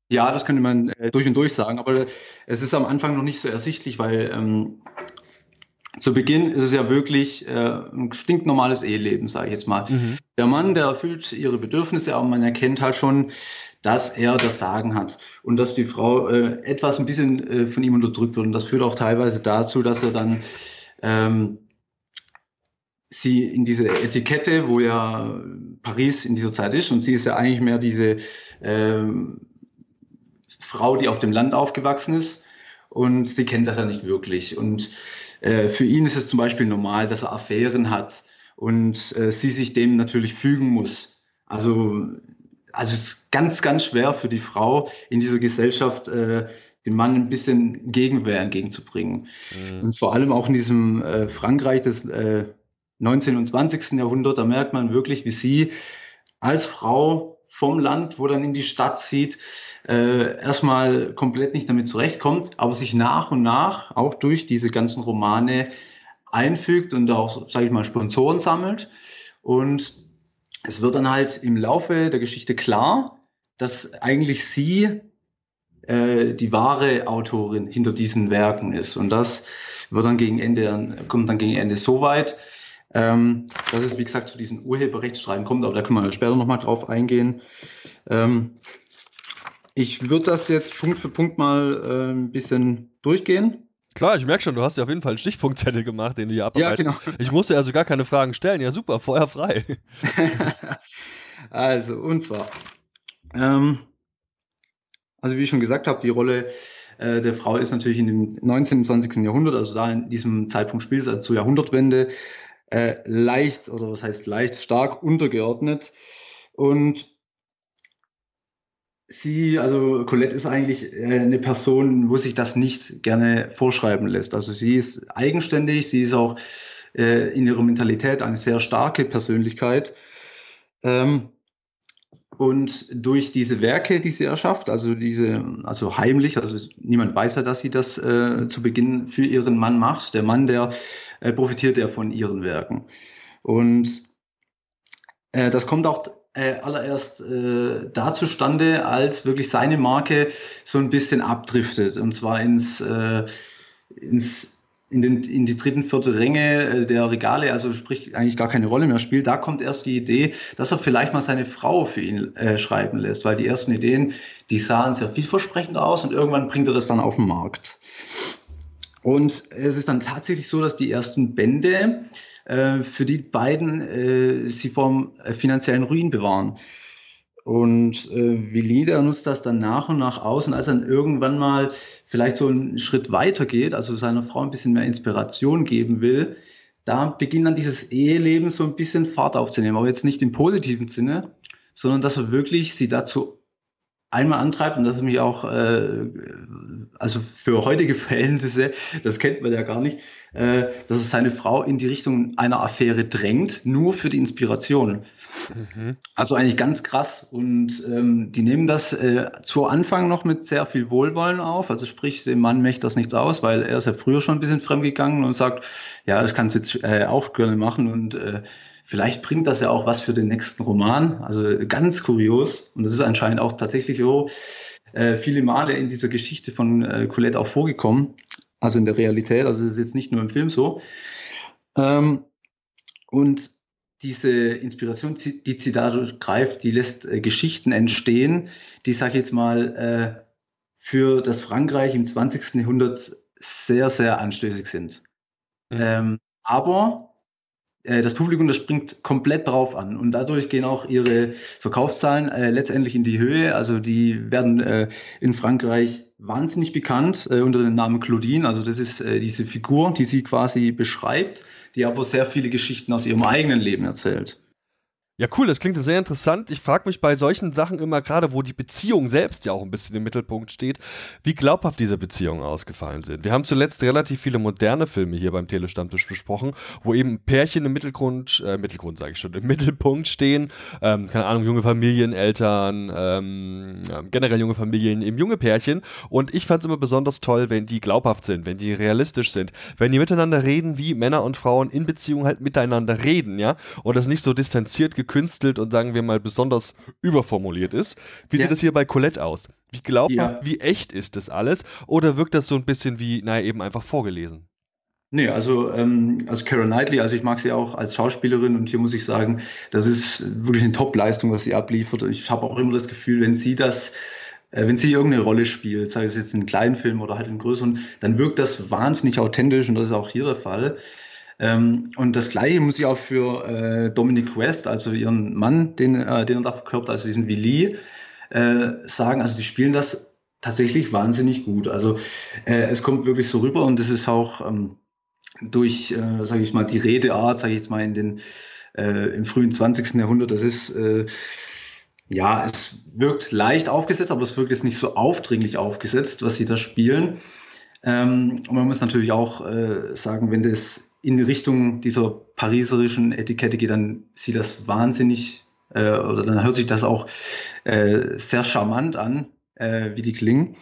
Ja, das könnte man äh, durch und durch sagen, aber es ist am Anfang noch nicht so ersichtlich, weil ähm, zu Beginn ist es ja wirklich äh, ein stinknormales Eheleben, sage ich jetzt mal. Mhm. Der Mann, der erfüllt ihre Bedürfnisse, aber man erkennt halt schon, dass er das Sagen hat und dass die Frau äh, etwas ein bisschen äh, von ihm unterdrückt wird. Und das führt auch teilweise dazu, dass er dann ähm, sie in diese Etikette, wo ja Paris in dieser Zeit ist, und sie ist ja eigentlich mehr diese ähm, Frau, die auf dem Land aufgewachsen ist, und sie kennt das ja nicht wirklich. Und äh, für ihn ist es zum Beispiel normal, dass er Affären hat und äh, sie sich dem natürlich fügen muss. Also, also es ist ganz, ganz schwer für die Frau in dieser Gesellschaft, äh, dem Mann ein bisschen Gegenwehr entgegenzubringen. Mhm. Und vor allem auch in diesem äh, Frankreich des äh, 19. und 20. Jahrhundert, da merkt man wirklich, wie sie als Frau vom Land, wo dann in die Stadt zieht, äh, erstmal komplett nicht damit zurechtkommt, aber sich nach und nach auch durch diese ganzen Romane einfügt und auch, sage ich mal, Sponsoren sammelt. Und es wird dann halt im Laufe der Geschichte klar, dass eigentlich sie äh, die wahre Autorin hinter diesen Werken ist. Und das wird dann gegen Ende, kommt dann gegen Ende so weit, ähm, dass es, wie gesagt, zu diesen Urheberrechtsstreiten kommt, aber da können wir später nochmal drauf eingehen. Ähm, ich würde das jetzt Punkt für Punkt mal äh, ein bisschen durchgehen. Klar, ich merke schon, du hast ja auf jeden Fall einen Stichpunktzettel gemacht, den du hier abarbeitest. Ja, genau. Ich musste also gar keine Fragen stellen. Ja, super, vorher frei. also, und zwar, ähm, also wie ich schon gesagt habe, die Rolle äh, der Frau ist natürlich in dem 19. und 20. Jahrhundert, also da in diesem Zeitpunkt spielt es, also zur Jahrhundertwende, äh, leicht, oder was heißt leicht, stark untergeordnet. Und sie, also Colette ist eigentlich äh, eine Person, wo sich das nicht gerne vorschreiben lässt. Also sie ist eigenständig, sie ist auch äh, in ihrer Mentalität eine sehr starke Persönlichkeit. Ähm, und durch diese Werke, die sie erschafft, also diese, also heimlich, also niemand weiß ja, dass sie das äh, zu Beginn für ihren Mann macht. Der Mann, der äh, profitiert ja von ihren Werken. Und äh, das kommt auch äh, allererst äh, da zustande, als wirklich seine Marke so ein bisschen abdriftet. Und zwar ins, äh, ins in, den, in die dritten, vierte Ränge äh, der Regale, also sprich eigentlich gar keine Rolle mehr spielt, da kommt erst die Idee, dass er vielleicht mal seine Frau für ihn äh, schreiben lässt, weil die ersten Ideen, die sahen sehr vielversprechend aus und irgendwann bringt er das dann auf den Markt. Und es ist dann tatsächlich so, dass die ersten Bände äh, für die beiden äh, sie vom äh, finanziellen Ruin bewahren. Und äh, Willi, der nutzt das dann nach und nach aus. Und als er dann irgendwann mal vielleicht so einen Schritt weiter geht, also seiner Frau ein bisschen mehr Inspiration geben will, da beginnt dann dieses Eheleben so ein bisschen Fahrt aufzunehmen. Aber jetzt nicht im positiven Sinne, sondern dass er wirklich sie dazu einmal antreibt und das ist mich auch, äh, also für heutige Verhältnisse, das kennt man ja gar nicht, äh, dass es seine Frau in die Richtung einer Affäre drängt, nur für die Inspiration. Mhm. Also eigentlich ganz krass und ähm, die nehmen das äh, zu Anfang noch mit sehr viel Wohlwollen auf, also sprich, dem Mann möchte das nichts aus, weil er ist ja früher schon ein bisschen fremdgegangen und sagt, ja, das kannst du jetzt äh, auch gerne machen und äh, Vielleicht bringt das ja auch was für den nächsten Roman. Also ganz kurios. Und das ist anscheinend auch tatsächlich so äh, viele Male in dieser Geschichte von äh, Colette auch vorgekommen. Also in der Realität. Also es ist jetzt nicht nur im Film so. Ähm, und diese Inspiration, die sie dadurch greift, die lässt äh, Geschichten entstehen, die, sag ich jetzt mal, äh, für das Frankreich im 20. Jahrhundert sehr, sehr anstößig sind. Mhm. Ähm, aber das Publikum, das springt komplett drauf an und dadurch gehen auch ihre Verkaufszahlen äh, letztendlich in die Höhe. Also die werden äh, in Frankreich wahnsinnig bekannt äh, unter dem Namen Claudine. Also das ist äh, diese Figur, die sie quasi beschreibt, die aber sehr viele Geschichten aus ihrem eigenen Leben erzählt. Ja, cool, das klingt sehr interessant. Ich frage mich bei solchen Sachen immer gerade, wo die Beziehung selbst ja auch ein bisschen im Mittelpunkt steht, wie glaubhaft diese Beziehungen ausgefallen sind. Wir haben zuletzt relativ viele moderne Filme hier beim Telestammtisch besprochen, wo eben Pärchen im Mittelgrund, äh, Mittelgrund sage ich schon, im Mittelpunkt stehen. Ähm, keine Ahnung, junge Familien, Eltern, ähm, generell junge Familien, eben junge Pärchen. Und ich fand es immer besonders toll, wenn die glaubhaft sind, wenn die realistisch sind, wenn die miteinander reden, wie Männer und Frauen in Beziehungen halt miteinander reden, ja. Und das nicht so distanziert gekünstelt und sagen wir mal besonders überformuliert ist. Wie ja. sieht das hier bei Colette aus? Wie glaubhaft, ja. wie echt ist das alles? Oder wirkt das so ein bisschen wie, naja, eben einfach vorgelesen? Nee, also, ähm, also Karen Knightley, also ich mag sie auch als Schauspielerin und hier muss ich sagen, das ist wirklich eine Top-Leistung, was sie abliefert. Ich habe auch immer das Gefühl, wenn sie das, äh, wenn sie irgendeine Rolle spielt, sei es jetzt in kleinen Film oder halt in größeren, dann wirkt das wahnsinnig authentisch und das ist auch hier der Fall. Ähm, und das Gleiche muss ich auch für äh, Dominic West, also ihren Mann, den, äh, den er da verkörpert, also diesen Willi, äh, sagen. Also die spielen das tatsächlich wahnsinnig gut. Also äh, es kommt wirklich so rüber und es ist auch ähm, durch, äh, sage ich mal, die Redeart, sage ich jetzt mal, in den, äh, im frühen 20. Jahrhundert, das ist äh, ja, es wirkt leicht aufgesetzt, aber es wirkt jetzt nicht so aufdringlich aufgesetzt, was sie da spielen. Ähm, und man muss natürlich auch äh, sagen, wenn das in Richtung dieser pariserischen Etikette geht, dann sieht das wahnsinnig, äh, oder dann hört sich das auch äh, sehr charmant an, äh, wie die klingen.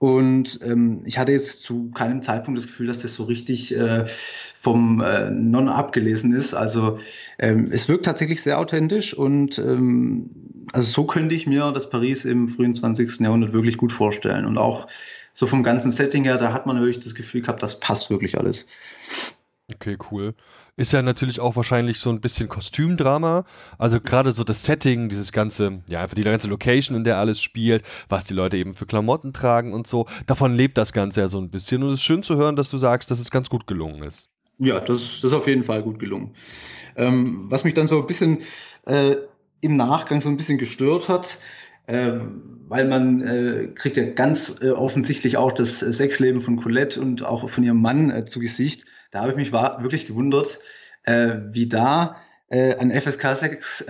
Und ähm, ich hatte jetzt zu keinem Zeitpunkt das Gefühl, dass das so richtig äh, vom äh, Non abgelesen ist. Also ähm, es wirkt tatsächlich sehr authentisch und ähm, also so könnte ich mir das Paris im frühen 20. Jahrhundert wirklich gut vorstellen. Und auch so vom ganzen Setting her, da hat man wirklich das Gefühl gehabt, das passt wirklich alles. Okay, cool. Ist ja natürlich auch wahrscheinlich so ein bisschen Kostümdrama. Also gerade so das Setting, dieses ganze, ja, einfach die ganze Location, in der alles spielt, was die Leute eben für Klamotten tragen und so. Davon lebt das Ganze ja so ein bisschen. Und es ist schön zu hören, dass du sagst, dass es ganz gut gelungen ist. Ja, das, das ist auf jeden Fall gut gelungen. Ähm, was mich dann so ein bisschen äh, im Nachgang so ein bisschen gestört hat, äh, weil man äh, kriegt ja ganz äh, offensichtlich auch das Sexleben von Colette und auch von ihrem Mann äh, zu Gesicht. Da habe ich mich wirklich gewundert, äh, wie da äh, ein FSK 6,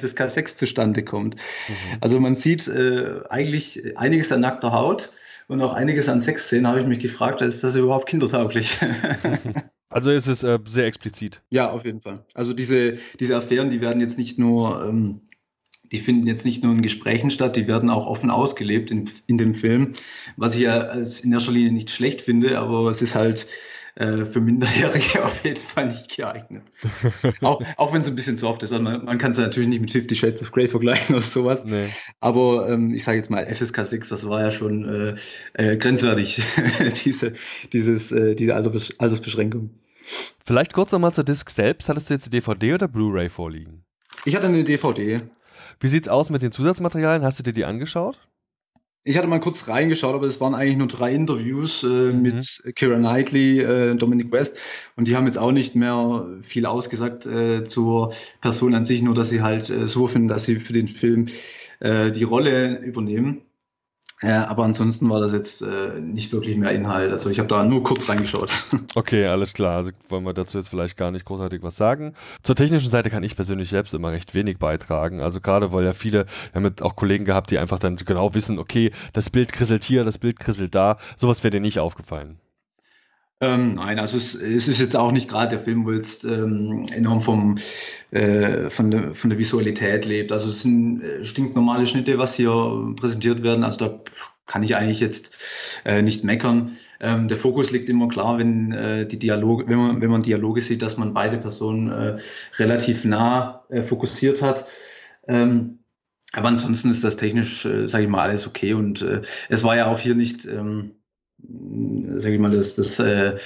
FSK 6 zustande kommt. Mhm. Also man sieht eigentlich einiges an nackter Haut und auch einiges an Sexszenen, habe ich mich gefragt, ist das überhaupt kindertauglich? Also ist es äh, sehr explizit. Ja, auf jeden Fall. Also diese, diese Affären, die werden jetzt nicht nur ähm, die finden jetzt nicht nur in Gesprächen statt, die werden auch offen ausgelebt in, in dem Film, was ich ja als in erster Linie nicht schlecht finde, aber es ist halt äh, für Minderjährige auf jeden Fall nicht geeignet. auch auch wenn es ein bisschen soft ist. Also man, man kann es natürlich nicht mit Fifty Shades of Grey vergleichen oder sowas. Nee. Aber ähm, ich sage jetzt mal, FSK 6, das war ja schon äh, äh, grenzwertig, diese, dieses, äh, diese Alters Altersbeschränkung. Vielleicht kurz nochmal zur Disc selbst. Hattest du jetzt die DVD oder Blu-ray vorliegen? Ich hatte eine DVD. Wie sieht's aus mit den Zusatzmaterialien? Hast du dir die angeschaut? Ich hatte mal kurz reingeschaut, aber es waren eigentlich nur drei Interviews äh, mhm. mit Kira Knightley, äh, Dominic West und die haben jetzt auch nicht mehr viel ausgesagt äh, zur Person an sich, nur dass sie halt äh, so finden, dass sie für den Film äh, die Rolle übernehmen. Ja, aber ansonsten war das jetzt äh, nicht wirklich mehr Inhalt. Also ich habe da nur kurz reingeschaut. Okay, alles klar. Also wollen wir dazu jetzt vielleicht gar nicht großartig was sagen. Zur technischen Seite kann ich persönlich selbst immer recht wenig beitragen. Also gerade weil ja viele, wir haben auch Kollegen gehabt, die einfach dann genau wissen, okay, das Bild krisselt hier, das Bild krisselt da. Sowas wäre dir nicht aufgefallen. Ähm, nein, also es, es, ist jetzt auch nicht gerade der Film, wo jetzt ähm, enorm vom, äh, von, der, von der Visualität lebt. Also es sind äh, stinknormale Schnitte, was hier präsentiert werden. Also da kann ich eigentlich jetzt äh, nicht meckern. Ähm, der Fokus liegt immer klar, wenn äh, die Dialoge, wenn man, wenn man Dialoge sieht, dass man beide Personen äh, relativ nah äh, fokussiert hat. Ähm, aber ansonsten ist das technisch, äh, sage ich mal, alles okay. Und äh, es war ja auch hier nicht ähm, sage ich mal, das, das äh,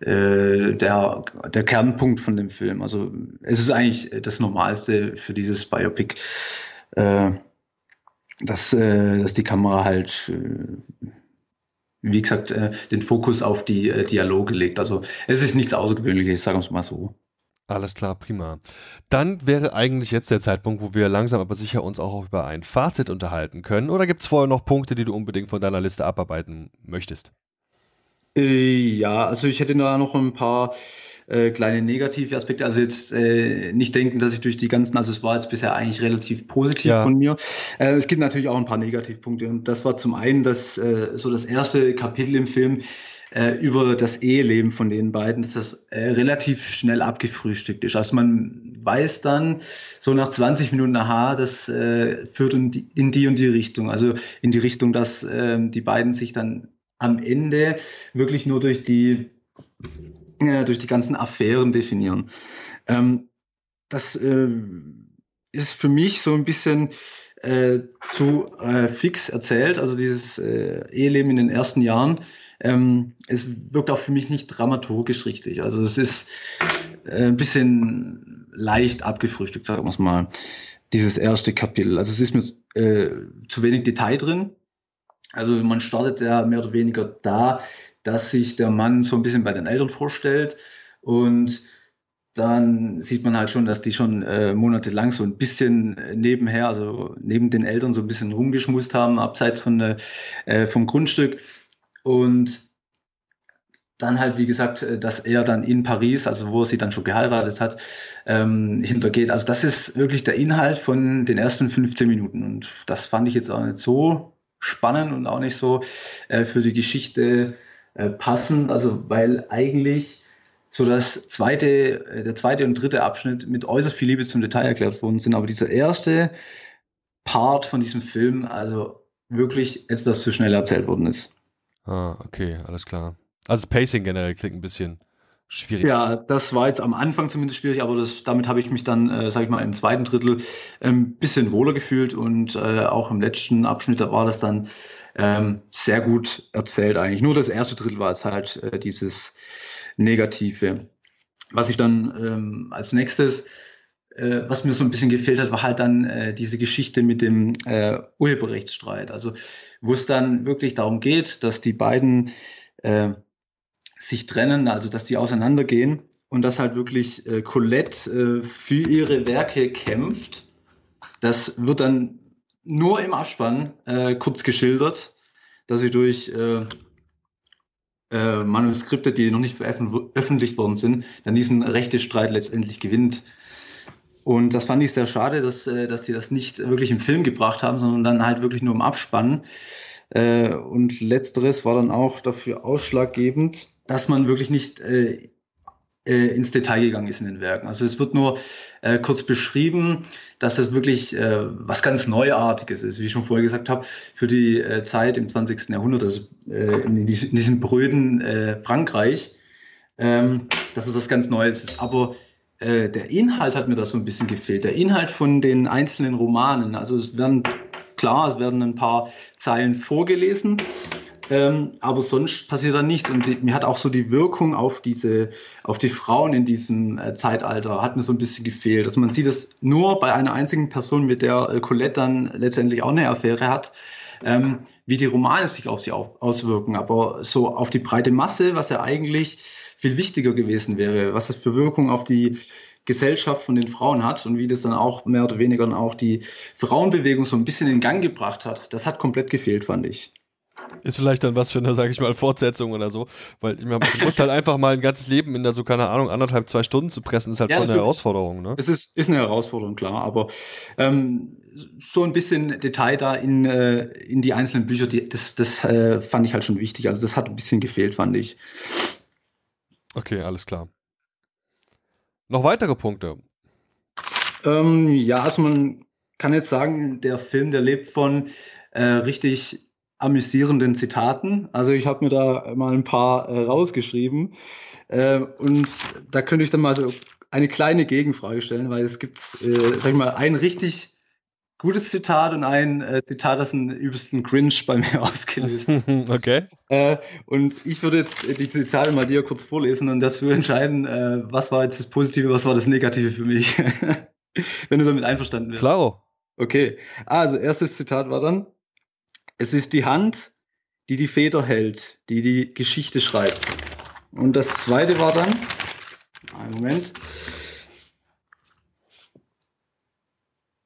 äh, der, der Kernpunkt von dem Film. Also es ist eigentlich das Normalste für dieses Biopic, äh, dass, äh, dass die Kamera halt, äh, wie gesagt, äh, den Fokus auf die äh, Dialoge legt. Also es ist nichts Außergewöhnliches, sagen wir es mal so. Alles klar, prima. Dann wäre eigentlich jetzt der Zeitpunkt, wo wir langsam aber sicher uns auch über ein Fazit unterhalten können. Oder gibt es vorher noch Punkte, die du unbedingt von deiner Liste abarbeiten möchtest? Äh, ja, also ich hätte da noch ein paar äh, kleine negative Aspekte. Also jetzt äh, nicht denken, dass ich durch die ganzen, also es war jetzt bisher eigentlich relativ positiv ja. von mir. Äh, es gibt natürlich auch ein paar Negativpunkte. Und das war zum einen das, äh, so das erste Kapitel im Film äh, über das Eheleben von den beiden, dass das äh, relativ schnell abgefrühstückt ist. Also man weiß dann so nach 20 Minuten, aha, das äh, führt in die, in die und die Richtung. Also in die Richtung, dass äh, die beiden sich dann am Ende wirklich nur durch die, durch die ganzen Affären definieren. Ähm, das äh, ist für mich so ein bisschen äh, zu äh, fix erzählt, also dieses äh, Eheleben in den ersten Jahren. Ähm, es wirkt auch für mich nicht dramaturgisch richtig. Also es ist äh, ein bisschen leicht abgefrühstückt, sagen wir es mal, dieses erste Kapitel. Also es ist mir zu wenig Detail drin. Also man startet ja mehr oder weniger da, dass sich der Mann so ein bisschen bei den Eltern vorstellt und dann sieht man halt schon, dass die schon äh, monatelang so ein bisschen nebenher, also neben den Eltern so ein bisschen rumgeschmust haben, abseits von, äh, vom Grundstück. Und dann halt, wie gesagt, äh, dass er dann in Paris, also wo er sie dann schon geheiratet hat, ähm, hintergeht. Also das ist wirklich der Inhalt von den ersten 15 Minuten. Und das fand ich jetzt auch nicht so spannend und auch nicht so äh, für die Geschichte äh, passend. Also weil eigentlich so das zweite, äh, der zweite und dritte Abschnitt mit äußerst viel Liebe zum Detail erklärt worden sind. Aber dieser erste Part von diesem Film, also wirklich etwas zu schnell erzählt worden ist. Ah, okay, alles klar. Also Pacing generell klingt ein bisschen schwierig. Ja, das war jetzt am Anfang zumindest schwierig, aber das, damit habe ich mich dann, äh, sage ich mal, im zweiten Drittel ein ähm, bisschen wohler gefühlt und äh, auch im letzten Abschnitt, da war das dann ähm, sehr gut erzählt eigentlich. Nur das erste Drittel war jetzt halt äh, dieses Negative. Was ich dann ähm, als nächstes, äh, was mir so ein bisschen gefehlt hat, war halt dann äh, diese Geschichte mit dem äh, Urheberrechtsstreit. Also wo es dann wirklich darum geht, dass die beiden äh, sich trennen, also dass die auseinandergehen und dass halt wirklich äh, Colette äh, für ihre Werke kämpft. Das wird dann nur im Abspann kurz geschildert, dass sie durch Manuskripte, die noch nicht veröffentlicht worden sind, dann diesen Rechtestreit letztendlich gewinnt. Und das fand ich sehr schade, dass, äh, dass die das nicht wirklich im Film gebracht haben, sondern dann halt wirklich nur im Abspann. und letzteres war dann auch dafür ausschlaggebend, dass man wirklich nicht äh, äh, ins Detail gegangen ist in den Werken. Also es wird nur äh, kurz beschrieben, dass es wirklich äh, was ganz Neuartiges ist, wie ich schon vorher gesagt habe, für die äh, Zeit im 20. Jahrhundert, also äh, in, diesem bröden äh, Frankreich, ähm, dass es was ganz Neues ist. Aber äh, der Inhalt hat mir da so ein bisschen gefehlt. Der Inhalt von den einzelnen Romanen. Also es werden, klar, es werden ein paar Zeilen vorgelesen, ähm, aber sonst passiert da nichts. Und die, mir hat auch so die Wirkung auf diese, auf die Frauen in diesem äh, Zeitalter, hat mir so ein bisschen gefehlt. Also man sieht es nur bei einer einzigen Person, mit der äh, Colette dann letztendlich auch eine Affäre hat, ähm, wie die Romane sich auf sie auf, auswirken. Aber so auf die breite Masse, was ja eigentlich viel wichtiger gewesen wäre, was das für Wirkung auf die Gesellschaft von den Frauen hat und wie das dann auch mehr oder weniger dann auch die Frauenbewegung so ein bisschen in Gang gebracht hat, das hat komplett gefehlt, fand ich. Ist vielleicht dann was für eine, sag ich mal, Fortsetzung oder so. Weil ich du musst halt einfach mal ein ganzes Leben in der so, keine Ahnung, anderthalb, zwei Stunden zu pressen, ist halt ja, schon eine Herausforderung, ne? Es ist, ist eine Herausforderung, klar, aber ähm, so ein bisschen Detail da in, äh, in die einzelnen Bücher, die, das, das äh, fand ich halt schon wichtig. Also das hat ein bisschen gefehlt, fand ich. Okay, alles klar. Noch weitere Punkte? Ähm, ja, also man kann jetzt sagen, der Film, der lebt von äh, richtig amüsierenden Zitaten. Also ich habe mir da mal ein paar äh, rausgeschrieben. Äh, und da könnte ich dann mal so eine kleine Gegenfrage stellen, weil es gibt, äh, sag ich mal, ein richtig gutes Zitat und ein äh, Zitat, das einen übelsten Cringe bei mir ausgelöst. okay. Äh, und ich würde jetzt die Zitate mal dir kurz vorlesen und dazu entscheiden, äh, was war jetzt das Positive, was war das Negative für mich. Wenn du damit einverstanden bist. Klaro. Okay, also erstes Zitat war dann, es ist die Hand, die die Feder hält, die die Geschichte schreibt. Und das zweite war dann, einen Moment,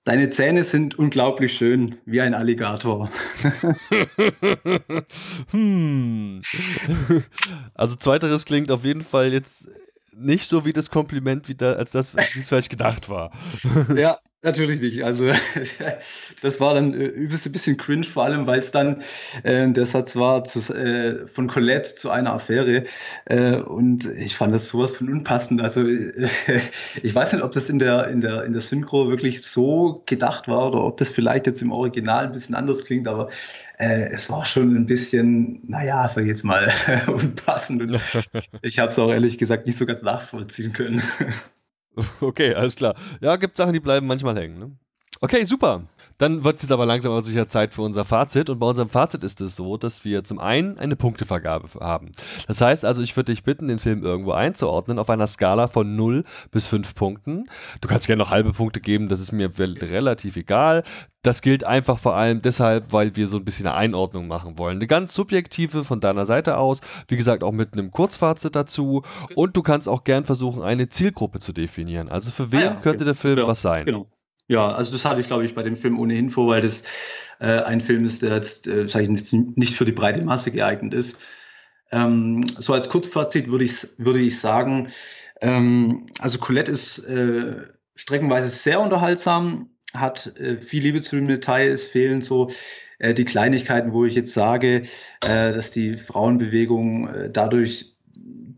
deine Zähne sind unglaublich schön, wie ein Alligator. hm. Also zweiteres klingt auf jeden Fall jetzt nicht so wie das Kompliment, wie da, als das, wie es vielleicht gedacht war. ja, Natürlich nicht. Also das war dann äh, übelst ein bisschen cringe, vor allem weil es dann äh, der Satz war zu, äh, von Colette zu einer Affäre äh, und ich fand das sowas von unpassend. Also ich weiß nicht, ob das in der in der in der Synchro wirklich so gedacht war oder ob das vielleicht jetzt im Original ein bisschen anders klingt, aber äh, es war schon ein bisschen, naja, sag ich jetzt mal, unpassend. Und ich habe es auch ehrlich gesagt nicht so ganz nachvollziehen können. Okay, alles klar. Ja, gibt Sachen, die bleiben manchmal hängen. Ne? Okay, super. Dann wird es jetzt aber langsam aber sicher Zeit für unser Fazit. Und bei unserem Fazit ist es so, dass wir zum einen eine Punktevergabe haben. Das heißt also, ich würde dich bitten, den Film irgendwo einzuordnen auf einer Skala von 0 bis 5 Punkten. Du kannst gerne noch halbe Punkte geben, das ist mir relativ egal. Das gilt einfach vor allem deshalb, weil wir so ein bisschen eine Einordnung machen wollen. Eine ganz subjektive von deiner Seite aus, wie gesagt, auch mit einem Kurzfazit dazu. Und du kannst auch gern versuchen, eine Zielgruppe zu definieren. Also für wen ah ja, okay. könnte der Film was sein? Genau. Ja, also das hatte ich, glaube ich, bei dem Film ohnehin vor, weil das äh, ein Film ist, der jetzt, äh, sag ich nicht, nicht für die breite Masse geeignet ist. Ähm, so als Kurzfazit würde ich, würde ich sagen, ähm, also Colette ist äh, streckenweise sehr unterhaltsam, hat äh, viel Liebe zu dem Detail, es fehlen so äh, die Kleinigkeiten, wo ich jetzt sage, äh, dass die Frauenbewegung äh, dadurch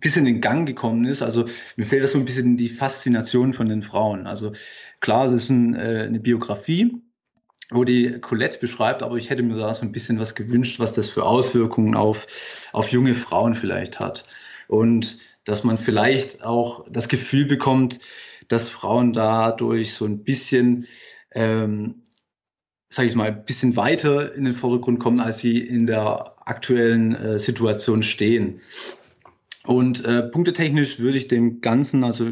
bisschen in Gang gekommen ist. Also mir fehlt das so ein bisschen die Faszination von den Frauen. Also klar, es ist ein, äh, eine Biografie, wo die Colette beschreibt, aber ich hätte mir da so ein bisschen was gewünscht, was das für Auswirkungen auf, auf junge Frauen vielleicht hat. Und dass man vielleicht auch das Gefühl bekommt, dass Frauen dadurch so ein bisschen, ähm, sage ich mal, ein bisschen weiter in den Vordergrund kommen, als sie in der aktuellen äh, Situation stehen. Und äh, punktetechnisch würde ich dem Ganzen, also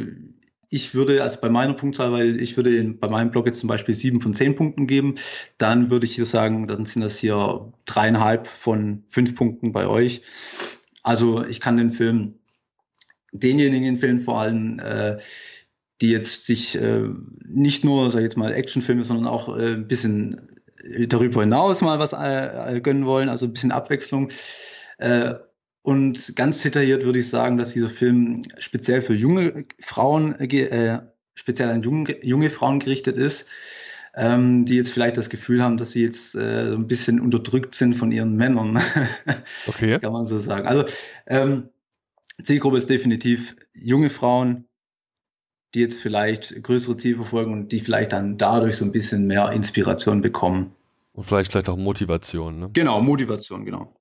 ich würde, also bei meiner Punktzahl, weil ich würde bei meinem Blog jetzt zum Beispiel sieben von zehn Punkten geben, dann würde ich hier sagen, dann sind das hier dreieinhalb von fünf Punkten bei euch. Also ich kann den Film denjenigen empfehlen, vor allem, äh, die jetzt sich äh, nicht nur, sag ich jetzt mal, Actionfilme, sondern auch äh, ein bisschen darüber hinaus mal was äh, gönnen wollen, also ein bisschen Abwechslung. Äh, und ganz detailliert würde ich sagen, dass dieser Film speziell für junge Frauen, äh, speziell an junge, junge Frauen gerichtet ist, ähm, die jetzt vielleicht das Gefühl haben, dass sie jetzt äh, ein bisschen unterdrückt sind von ihren Männern. Okay. Kann man so sagen. Also ähm, Zielgruppe ist definitiv junge Frauen, die jetzt vielleicht größere Ziele verfolgen und die vielleicht dann dadurch so ein bisschen mehr Inspiration bekommen. Und vielleicht vielleicht auch Motivation, ne? Genau, Motivation, genau.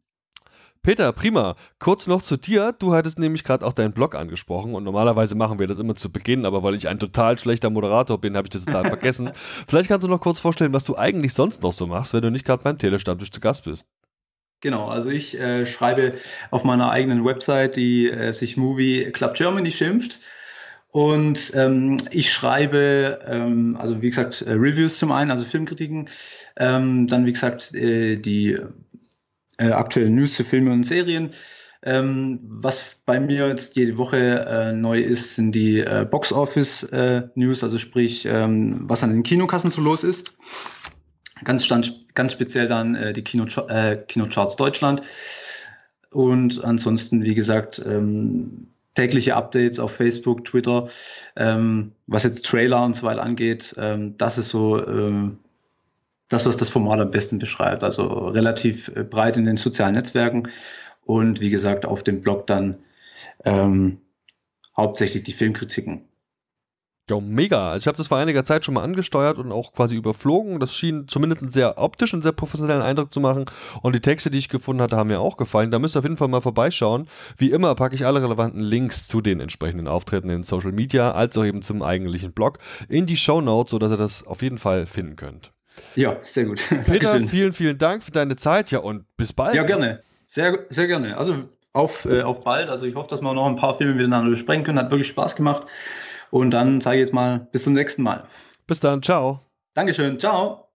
Peter, prima. Kurz noch zu dir. Du hattest nämlich gerade auch deinen Blog angesprochen und normalerweise machen wir das immer zu Beginn, aber weil ich ein total schlechter Moderator bin, habe ich das total vergessen. Vielleicht kannst du noch kurz vorstellen, was du eigentlich sonst noch so machst, wenn du nicht gerade beim Telestammtisch zu Gast bist. Genau, also ich äh, schreibe auf meiner eigenen Website, die äh, sich Movie Club Germany schimpft. Und ähm, ich schreibe, ähm, also wie gesagt, äh, Reviews zum einen, also Filmkritiken, ähm, dann wie gesagt äh, die äh, aktuellen News zu Filmen und Serien. Ähm, was bei mir jetzt jede Woche äh, neu ist, sind die äh, Box Office äh, News, also sprich, ähm, was an den Kinokassen so los ist. Ganz, ganz speziell dann äh, die Kino, äh, Kinocharts Deutschland. Und ansonsten, wie gesagt, ähm, tägliche Updates auf Facebook, Twitter, ähm, was jetzt Trailer und so weiter angeht. Ähm, das ist so ähm, das, was das Format am besten beschreibt. Also relativ äh, breit in den sozialen Netzwerken und wie gesagt auf dem Blog dann ähm, hauptsächlich die Filmkritiken. Ja, mega. Also ich habe das vor einiger Zeit schon mal angesteuert und auch quasi überflogen. Das schien zumindest einen sehr optischen, sehr professionellen Eindruck zu machen. Und die Texte, die ich gefunden hatte, haben mir auch gefallen. Da müsst ihr auf jeden Fall mal vorbeischauen. Wie immer packe ich alle relevanten Links zu den entsprechenden Auftritten in Social Media, als auch eben zum eigentlichen Blog in die Show Notes, sodass ihr das auf jeden Fall finden könnt. Ja, sehr gut. Peter, Dankeschön. vielen, vielen Dank für deine Zeit, ja, und bis bald. Ja, gerne. Sehr, sehr gerne. Also auf, äh, auf bald. Also ich hoffe, dass wir noch ein paar Filme miteinander besprechen können. Hat wirklich Spaß gemacht. Und dann sage ich jetzt mal bis zum nächsten Mal. Bis dann, ciao. Dankeschön. Ciao.